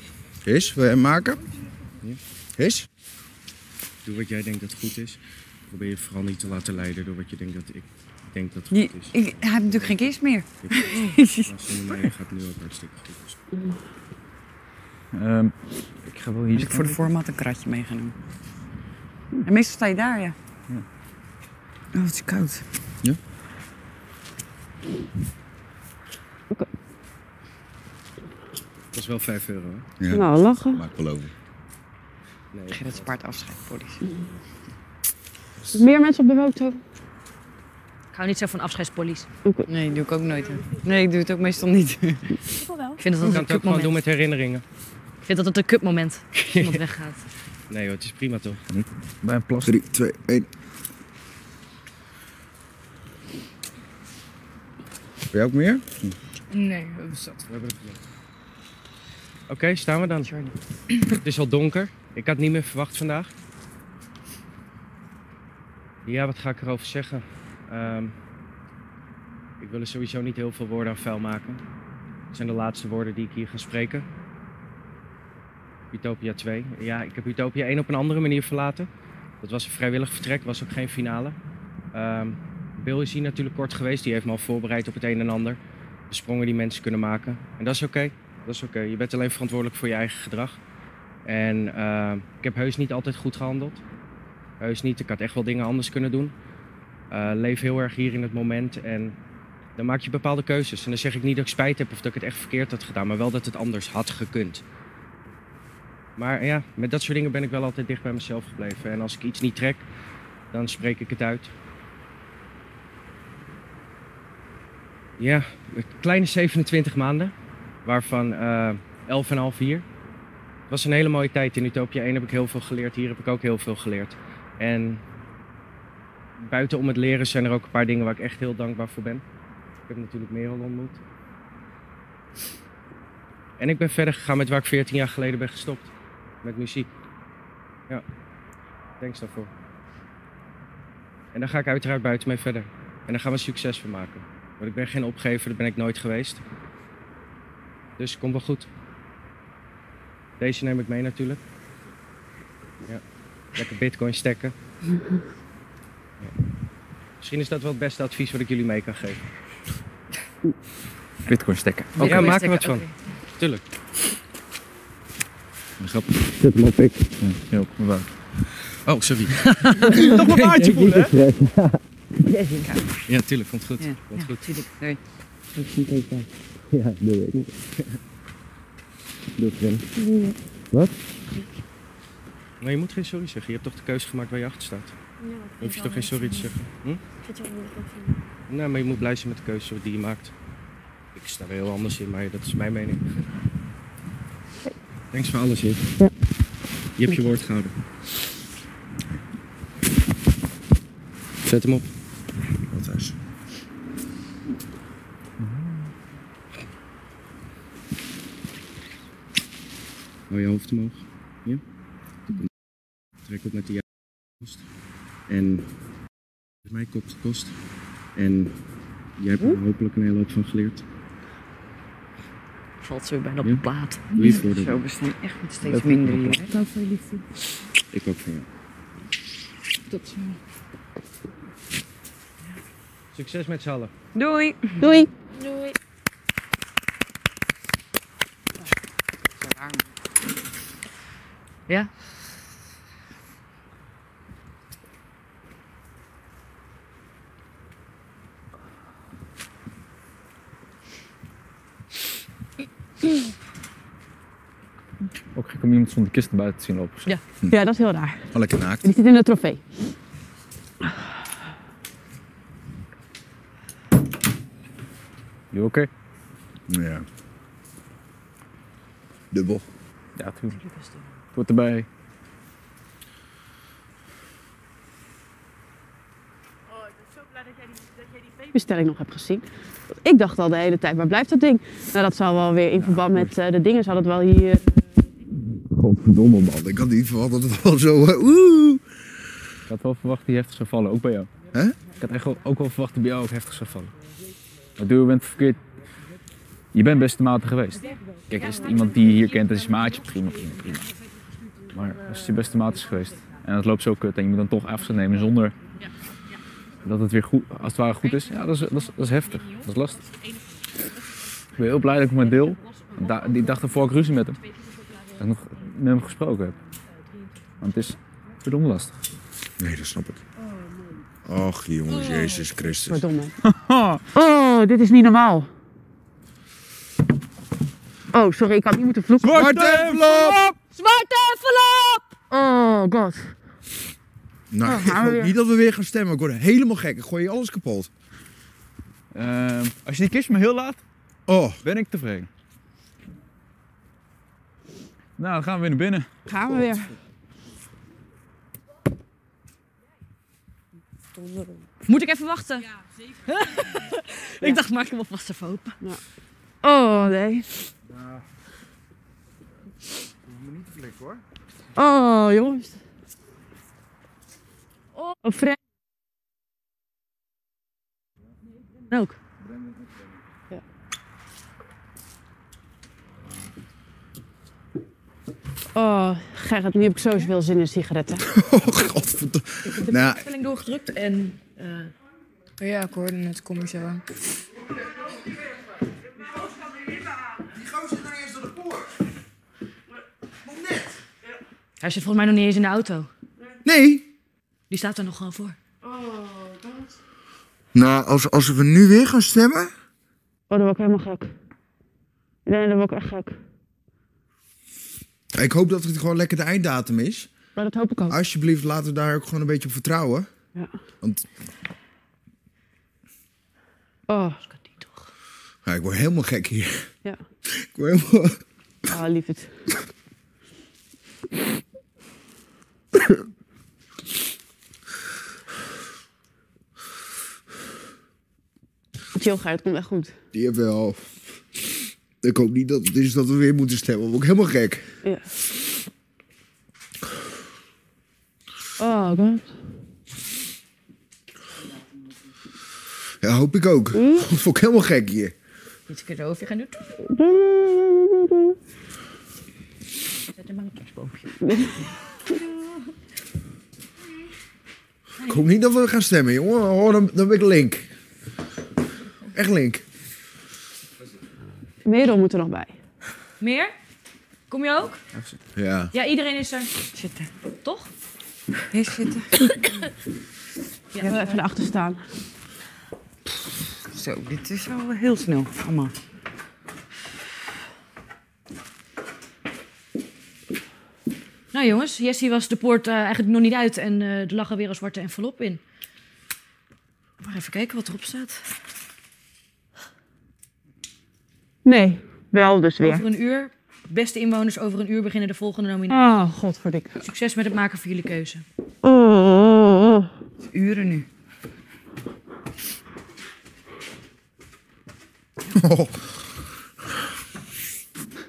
His, wil je hem maken? Ja. His? Doe wat jij denkt dat goed is. Probeer je vooral niet te laten leiden door wat je denkt dat ik denk dat Je, goed is. ik, hij heeft natuurlijk geen kist meer. Maar [LAUGHS] zonder mij gaat het nu ook hartstikke goed. Dus Ehm, ik ga wel hier Als ik voor de format een kratje mee ga doen. En meestal sta je daar, ja. Oh, het is koud. Dat is wel 5 euro. Hè? Ja. Nou, lachen. Maak wel over. Nee, Gerrit Spaart afscheid, politie. Meer mensen op de foto? Ik hou niet zo van afscheidspolies. Nee, doe ik ook nooit. hè. Nee, ik doe het ook meestal niet. [LAUGHS] Ik wel. Ik vind dat het kan een het ook gewoon doen kutmoment. met herinneringen. Ik vind dat het een kutmoment als [LAUGHS] iemand weggaat. Nee hoor, het is prima toch? bij een plas. 3, 2, 1. Wil jij ook meer? Nee, dat is dat. We hebben het Oké, staan we dan. Het is al donker. Ik had niet meer verwacht vandaag. Ja, wat ga ik erover zeggen? Ehm, ik wil er sowieso niet heel veel woorden aan vuil maken. Het zijn de laatste woorden die ik hier ga spreken. Utopia 2. Ja, ik heb Utopia 1 op een andere manier verlaten. Dat was een vrijwillig vertrek, was ook geen finale. Ehm Bill is hier natuurlijk kort geweest. Die heeft me al voorbereid op het een en ander. De sprongen die mensen kunnen maken. En dat is oké. Dat is oké. Je bent alleen verantwoordelijk voor je eigen gedrag. En eh, ik heb heus niet altijd goed gehandeld. Heus niet. Ik had echt wel dingen anders kunnen doen. Eh, leef heel erg hier in het moment. En dan maak je bepaalde keuzes. En dan zeg ik niet dat ik spijt heb of dat ik het echt verkeerd had gedaan. Maar wel dat het anders had gekund. Maar ja, met dat soort dingen ben ik wel altijd dicht bij mezelf gebleven. En als ik iets niet trek, dan spreek ik het uit. Ja, kleine 27 maanden, waarvan eh 11,5 hier. Het was een hele mooie tijd. In Utopia 1 heb ik heel veel geleerd, hier heb ik ook heel veel geleerd. En buiten om het leren zijn er ook een paar dingen waar ik echt heel dankbaar voor ben. Ik heb natuurlijk Merel ontmoet. En ik ben verder gegaan met waar ik 14 jaar geleden ben gestopt. Met muziek. Ja, thanks daarvoor. En daar ga ik uiteraard buiten mee verder. En daar gaan we succes van maken. Want ik ben geen opgever, dat ben ik nooit geweest. Dus komt wel goed. Deze neem ik mee natuurlijk. Ja. Lekker bitcoin stekken. Ja. Misschien is dat wel het beste advies wat ik jullie mee kan geven. Bitcoin stekken. ja, maak er wat van. Tuurlijk. Een grap. Zet hem op ik. Ja, heel waar. Oh, sorry. [LAUGHS] Toch mijn maatje voelen, hè? Ja, tuurlijk, komt goed. Ja, Komt ja, goed. tuurlijk. Doei. [LAUGHS] Ja, dat weet ik. Doe het Wat? Maar je moet geen sorry zeggen. Je hebt toch de keuze gemaakt waar je achter staat. Dan hoef je toch geen sorry te zeggen. Hm? Nee, maar je moet blij zijn met de keuze die je maakt. Ik sta er heel anders in, maar dat is mijn mening. Thanks voor alles, hier. Je hebt je woord gehouden. Zet hem op. Wat thuis. Hou je hoofd omhoog. Ja? Trek op met de juiste kost. En heeft mij kop gekost. En jij hebt er hopelijk een hele hoop van geleerd. Valt zo bijna op Ja. de plaat. Doe je voordeel. Zo, we staan echt met steeds minder hier. hè? Dank voor je liefde. Ik ook van jou. Tot zo. Succes met z'n allen. Doei. Doei. Doei. Zo raar, man. Ja? Ook gek om iemand zonder kist buiten te zien lopen. Ja. ja, dat is heel raar. Gewoon lekker naakt. Die zit in de trofee. Oké? Ja. Dubbel. Ja, tuurlijk. Het hoort erbij. bestelling nog heb gezien. Ik dacht al de hele tijd, waar blijft dat ding? Nou, dat zal wel weer in verband met eh, de dingen, zal het wel hier... Godverdomme man, ik had niet verwacht dat het al zo... eh, Oeh. Ik had wel verwacht die heftig zou vallen, ook bij jou. Hè? Ik had echt wel, ook wel verwacht die bij jou ook heftig zou vallen. Maar doe je bent verkeerd. Je bent beste maten geweest. Kijk, is het iemand die je hier kent, dat is je maatje, prima, prima, prima. Maar als het je beste maat is geweest en het loopt zo kut en je moet dan toch afstand nemen zonder dat het weer goed, als het ware goed is, ja, dat is, dat is, dat is heftig. Dat is lastig. Ik ben heel blij dat ik met deel. Da die dag ervoor ik ruzie met hem. Dat ik nog met hem gesproken heb. Want het is verdomd lastig. Nee, dat snap ik. Och jongens, Jezus Christus. Verdomme. [LAUGHS] Oh, dit is niet normaal. Oh, sorry, ik had niet moeten vloeken. Zwarte envelop! Zwarte envelop! Oh, god. Nou, Oh, ik hoop weer. niet dat we weer gaan stemmen. Ik word helemaal gek. Ik gooi je alles kapot. Ehm, als je die kist me heel laat, Oh, ben ik tevreden. Nou, dan gaan we weer naar binnen. Gaan we weer. Moet ik even wachten? Ja, zeker. [LAUGHS] ik dacht, maak hem alvast even open. Oh, nee. Niet te flik hoor. Oh, jongens. Oh, Fred. Ook. Ja. Oh, Gerrit, nu heb ik sowieso veel zin in sigaretten. [LAUGHS] Oh, godverdomme. Nou, Stelling doorgedrukt en... eh, oh ja, ik hoorde het. Kom er zo aan. Hij zit volgens mij nog niet eens in de auto. Nee. Die staat er nog gewoon voor. Nou, als, als we nu weer gaan stemmen... Oh, dat word ik helemaal gek. Nee, dat word ik echt gek. Ik hoop dat het gewoon lekker de einddatum is. Maar dat hoop ik ook. Alsjeblieft, laten we daar ook gewoon een beetje op vertrouwen. Ja. Want Oh. Ja, ik word helemaal gek hier. Ja. [LAUGHS] Ik word helemaal... Oh, lief het. [LAUGHS] Chill, Gert, het komt echt goed. Jawel. Ik hoop niet dat het is dat we weer moeten stemmen. Dan word ik helemaal gek. Ja. Oh, god. Ja, hoop ik ook. [LAUGHS] Dat vond ik helemaal gek hier. Iets keer over gaan doen. Zet er maar een kerstboompje. [LAUGHS] Ik hoop niet dat we gaan stemmen, jongen. Oh, dan, dan ben ik link. Echt link. Merel moet er nog bij. Meer? Kom je ook? Ja. Ja, iedereen is er. Zitten. Toch? Hier zitten. [LAUGHS] Ja, even erachter staan. Zo, dit is wel heel snel allemaal. Nou jongens, Jessie was de poort eh, eigenlijk nog niet uit en eh, er lag alweer een zwarte envelop in. Maar even kijken wat erop staat. Nee, wel dus weer. Over een uur, beste inwoners, over een uur beginnen de volgende nominaties. Oh, godverdikke. Succes met het maken van jullie keuze. Oh, Uren nu. Oh,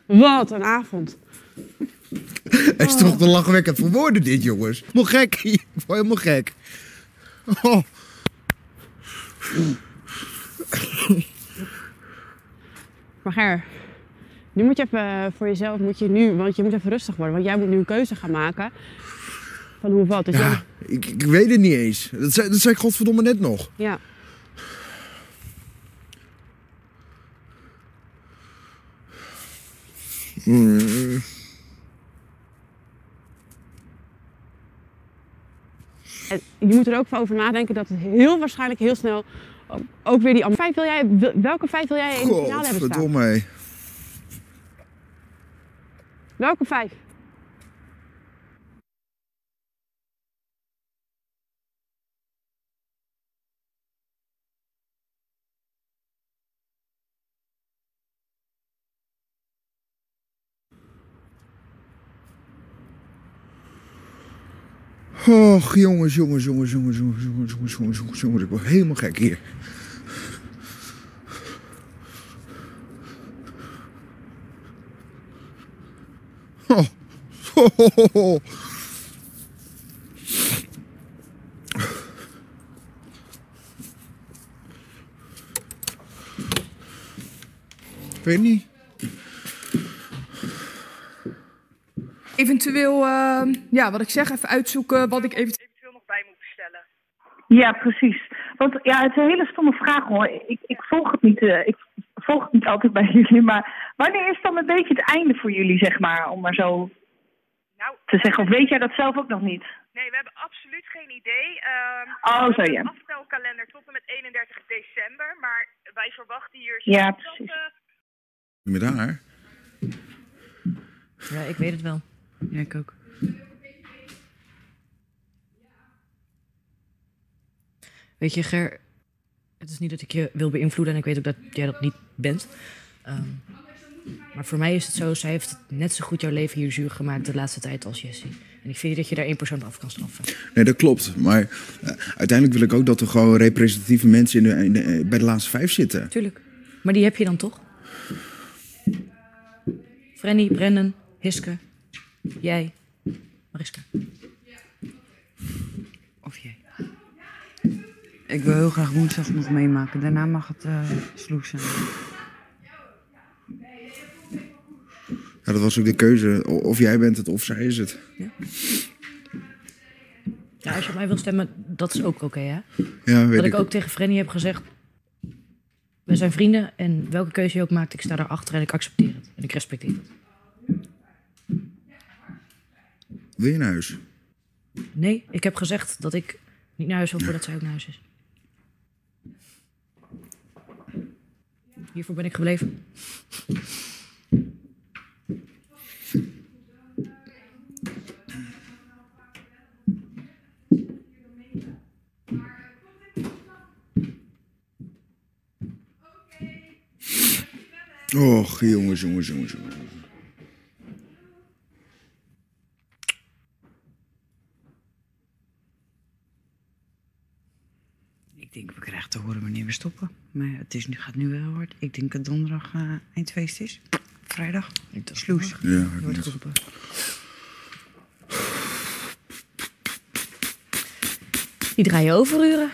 [LAUGHS] Wat een avond. Het is toch te lachwekkend voor woorden dit, jongens. Helemaal gek. [LAUGHS] Ik word helemaal gek. Oh. Maar Ger, nu moet je even eh, voor jezelf, moet je nu, want je moet even rustig worden. Want jij moet nu een keuze gaan maken van hoe of wat. Dus jij- Ja, ik, ik weet het niet eens. Dat zei, dat zei ik godverdomme net nog. ja. Mm. En je moet er ook over nadenken dat het heel waarschijnlijk heel snel ook- weer die andere vijf wil jij, welke vijf wil jij in de finale hebben staan? Godverdomme. Welke vijf? Och, jongens, jongens, jongens, jongens, jongens, jongens, jongens, jongens, jongens, jongens. Ik word helemaal gek hier. Oh. Ho, ho. Ik weet niet. Eventueel, eh, ja, wat ik zeg, even uitzoeken wat ik eventueel nog bij moet bestellen. Ja, precies. Want ja, het is een hele stomme vraag hoor. Ik, ik volg het niet. eh, ik volg het niet altijd bij [LAUGHS] jullie. Maar wanneer is dan een beetje het einde voor jullie, zeg maar, om maar zo Nou, te zeggen? Of weet jij dat zelf ook nog niet? nee, we hebben absoluut geen idee. Ehm, Oh, we zo, hebben ja. Een aftelkalender tot en met 31 december. Maar wij verwachten hier... Ja, precies. Dat, eh, Met haar? Ja, ik weet het wel. Ja, ik ook. Weet je, Ger, het is niet dat ik je wil beïnvloeden en ik weet ook dat jij dat niet bent. Ehm, maar voor mij is het zo, zij heeft net zo goed jouw leven hier zuur gemaakt de laatste tijd als Jessie. En ik vind niet dat je daar één persoon af kan straffen. Nee, dat klopt. Maar eh, uiteindelijk wil ik ook dat er gewoon representatieve mensen in de, in de- eh, bij de laatste vijf zitten. Tuurlijk. Maar die heb je dan toch? Frenny, Brendan, Hiske, jij, Mariska. Of jij. Ik wil heel graag woensdag nog meemaken. Daarna mag het uh, sloes zijn. Ja, dat was ook de keuze. Of jij bent het of zij is het. Ja, als je op mij wil stemmen, dat is ook oké, hè? Ja, weet Wat ik. ik ook tegen Frenny heb gezegd. We zijn vrienden en welke keuze je ook maakt, ik sta daarachter en ik accepteer het. En ik respecteer het. Wil je naar huis? Nee, ik heb gezegd dat ik niet naar huis wil voordat zij ook naar huis is. Hiervoor ben ik gebleven. Och, jongens, jongens, jongens, jongens. Ik te horen wanneer we stoppen. Maar het is, nu, gaat nu wel hard. Ik denk dat donderdag eh, eindfeest is. Vrijdag. Sloes. Ja, ik Wordt geroepen. Die draaien overuren.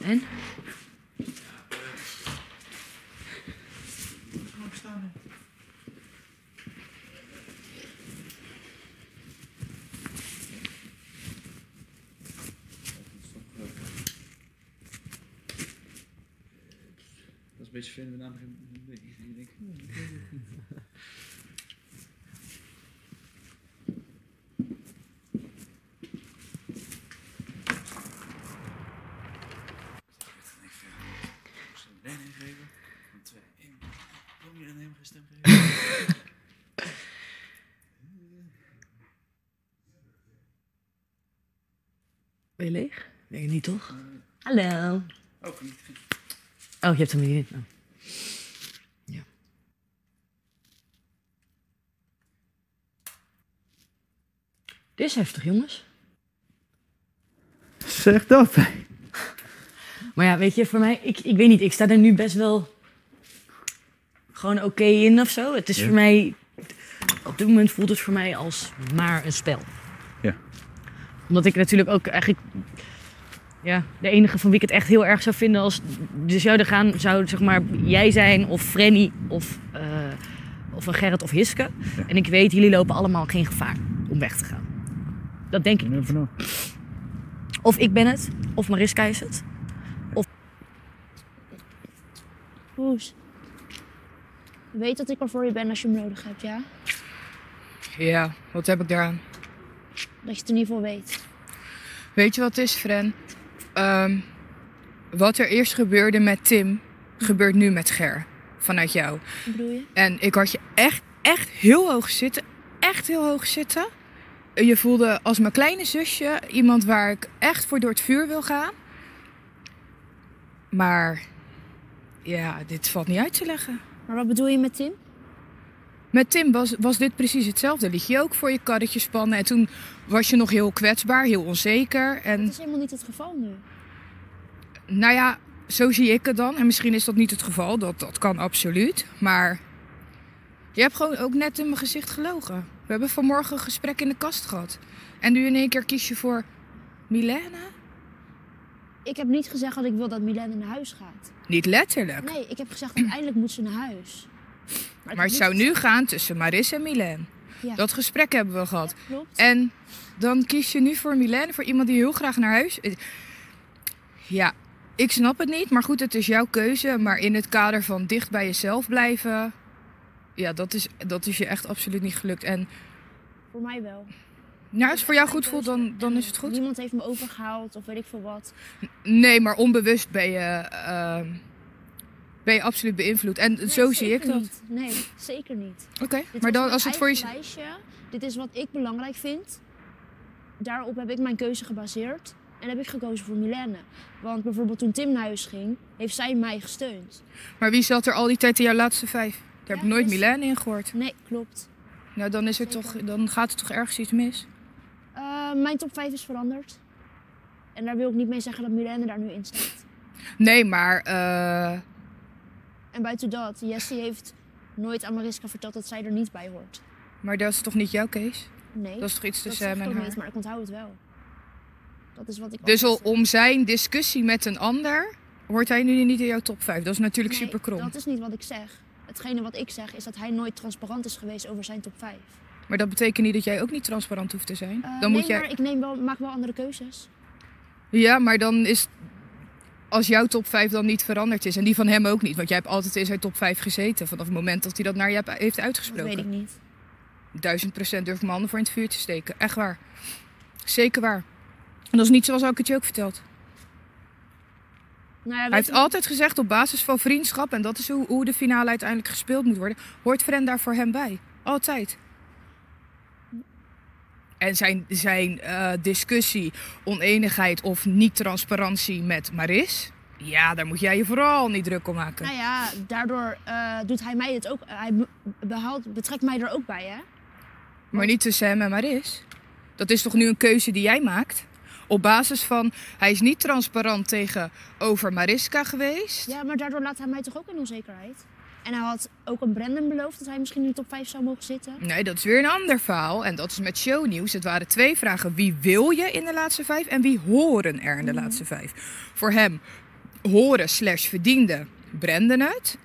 En? Dat is een beetje vervelend. Daarna denk ik, Ben je leeg? Nee, niet toch? Hallo. Oh. Oh, je hebt hem niet in. Oh. Is heftig, jongens. Zeg dat. [LAUGHS] Maar ja, weet je, voor mij, ik, ik weet niet, ik sta er nu best wel gewoon oké in of zo. Het is Ja. voor mij, op dit moment voelt het voor mij als maar een spel. Ja. Omdat ik natuurlijk ook eigenlijk, ja, de enige van wie ik het echt heel erg zou vinden als de zouden gaan, zou zeg maar jij zijn of Frenny of, eh, of een Gerrit of Hiske. En ik weet, jullie lopen allemaal geen gevaar om weg te gaan. Dat denk ik niet. Of ik ben het, of Mariska is het. Of Poes. Weet dat ik er voor je ben als je me nodig hebt, ja? Ja, wat heb ik daaraan? Dat je het in ieder geval weet. Weet je wat het is, Fren? Ehm, wat er eerst gebeurde met Tim, gebeurt nu met Ger. Vanuit jou. Wat bedoel je? En ik had je echt, echt heel hoog zitten. Echt heel hoog zitten. Je voelde als mijn kleine zusje iemand waar ik echt voor door het vuur wil gaan. Maar ja, dit valt niet uit te leggen. Maar wat bedoel je met Tim? Met Tim was, was dit precies hetzelfde. Liet je ook voor je karretje spannen. En toen was je nog heel kwetsbaar, heel onzeker. En Dat is helemaal niet het geval nu. Nou ja, zo zie ik het dan. En misschien is dat niet het geval. Dat, dat kan absoluut. Maar je hebt gewoon ook net in mijn gezicht gelogen. We hebben vanmorgen een gesprek in de kast gehad. En nu in één keer kies je voor Milena? Ik heb niet gezegd dat ik wil dat Milène naar huis gaat. Niet letterlijk. Nee, ik heb gezegd uiteindelijk moet ze naar huis. maar het niet zou nu gaan tussen Maris en Milène. Ja. Dat gesprek hebben we gehad. Klopt. En dan kies je nu voor Milène, voor iemand die heel graag naar huis... Ja, ik snap het niet. Maar goed, het is jouw keuze. Maar in het kader van dicht bij jezelf blijven... Ja, dat is, dat is je echt absoluut niet gelukt. En Voor mij wel. nou, als het voor jou goed voelt, dan, dan is het goed. Niemand heeft me overgehaald of weet ik veel wat. Nee, maar onbewust ben je, ehm, ben je absoluut beïnvloed. En Nee, zo zie ik dat. Niet. Nee, zeker niet. Oké, maar dan als het voor je... lijstje. Dit is wat ik belangrijk vind. Daarop heb ik mijn keuze gebaseerd. En heb ik gekozen voor Milène. Want bijvoorbeeld toen Tim naar huis ging, heeft zij mij gesteund. Maar wie zat er al die tijd in jouw laatste vijf? Daar heb ik nooit Milan in gehoord. Nee, klopt. Nou, dan, is er toch, dan gaat er toch ergens iets mis? Eh, mijn top 5 is veranderd. En daar wil ik niet mee zeggen dat Milène daar nu in staat. Nee, maar... eh, En buiten dat, Jessie heeft nooit aan Mariska verteld dat zij er niet bij hoort. maar dat is toch niet jouw case? Nee. Dat is toch iets tussen hem ik en haar? niet, maar ik onthoud het wel. Dat is wat ik Dus al om zijn discussie met een ander... hoort hij nu niet in jouw top 5. Dat is natuurlijk Nee, super krom. Dat is niet wat ik zeg. Hetgene wat ik zeg is dat hij nooit transparant is geweest over zijn top 5. Maar dat betekent niet dat jij ook niet transparant hoeft te zijn. Eh, dan nee, moet jij... maar ik neem wel, maak wel andere keuzes. Ja, maar dan is... Als jouw top 5 dan niet veranderd is... en die van hem ook niet... want jij hebt altijd in zijn top 5 gezeten... vanaf het moment dat hij dat naar je heeft Dat uitgesproken. weet ik niet. Duizend procent durf ik mijn handen voor in het vuur te steken. Echt waar. Zeker waar. En dat is niet zoals ik het je ook verteld. Nou ja, Hij heeft altijd gezegd op basis van vriendschap... en dat is hoe, hoe de finale uiteindelijk gespeeld moet worden... hoort Fren daar voor hem bij. Altijd. En zijn, zijn eh, discussie, oneenigheid of niet-transparantie met Maris... Ja, daar moet jij je vooral niet druk om maken. Nou ja, daardoor eh, doet hij mij het ook. Hij behaalt, betrekt mij er ook bij, hè? Maar niet tussen hem en Maris. Dat is toch nu een keuze die jij maakt? Op basis van, hij is niet transparant tegenover Mariska geweest. Ja, maar daardoor laat hij mij toch ook in onzekerheid. En hij had ook een Brandon beloofd dat hij misschien in de top 5 zou mogen zitten. Nee, dat is weer een ander verhaal. En dat is met shownieuws. Het waren twee vragen. Wie wil je in de laatste vijf en wie horen er in de laatste vijf? Voor hem horen slash verdiende Brandon het.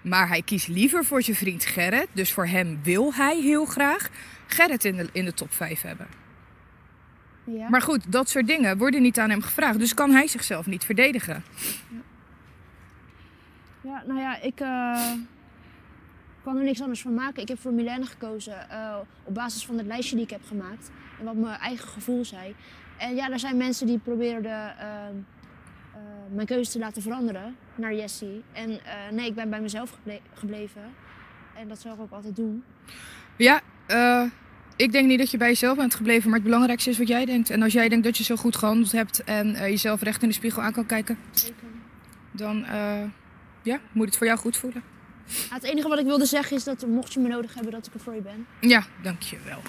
Maar hij kiest liever voor zijn vriend Gerrit. Dus voor hem wil hij heel graag Gerrit in de, in de top 5 hebben. Ja. Maar goed, dat soort dingen worden niet aan hem gevraagd. Dus kan hij zichzelf niet verdedigen. Ja, nou ja, ik eh, kan er niks anders van maken. Ik heb voor Milène gekozen eh, op basis van het lijstje die ik heb gemaakt. En wat mijn eigen gevoel zei. En ja, er zijn mensen die probeerden eh, eh, mijn keuze te laten veranderen naar Jessie. En nee, ik ben bij mezelf geble- gebleven. En dat zal ik ook altijd doen. Ja, eh, ik denk niet dat je bij jezelf bent gebleven. Maar het belangrijkste is wat jij denkt. En als jij denkt dat je zo goed gehandeld hebt en eh, jezelf recht in de spiegel aan kan kijken, dan eh, ja, moet het voor jou goed voelen. Ja, het enige wat ik wilde zeggen is dat mocht je me nodig hebben, dat ik er voor je ben. Ja, dankjewel.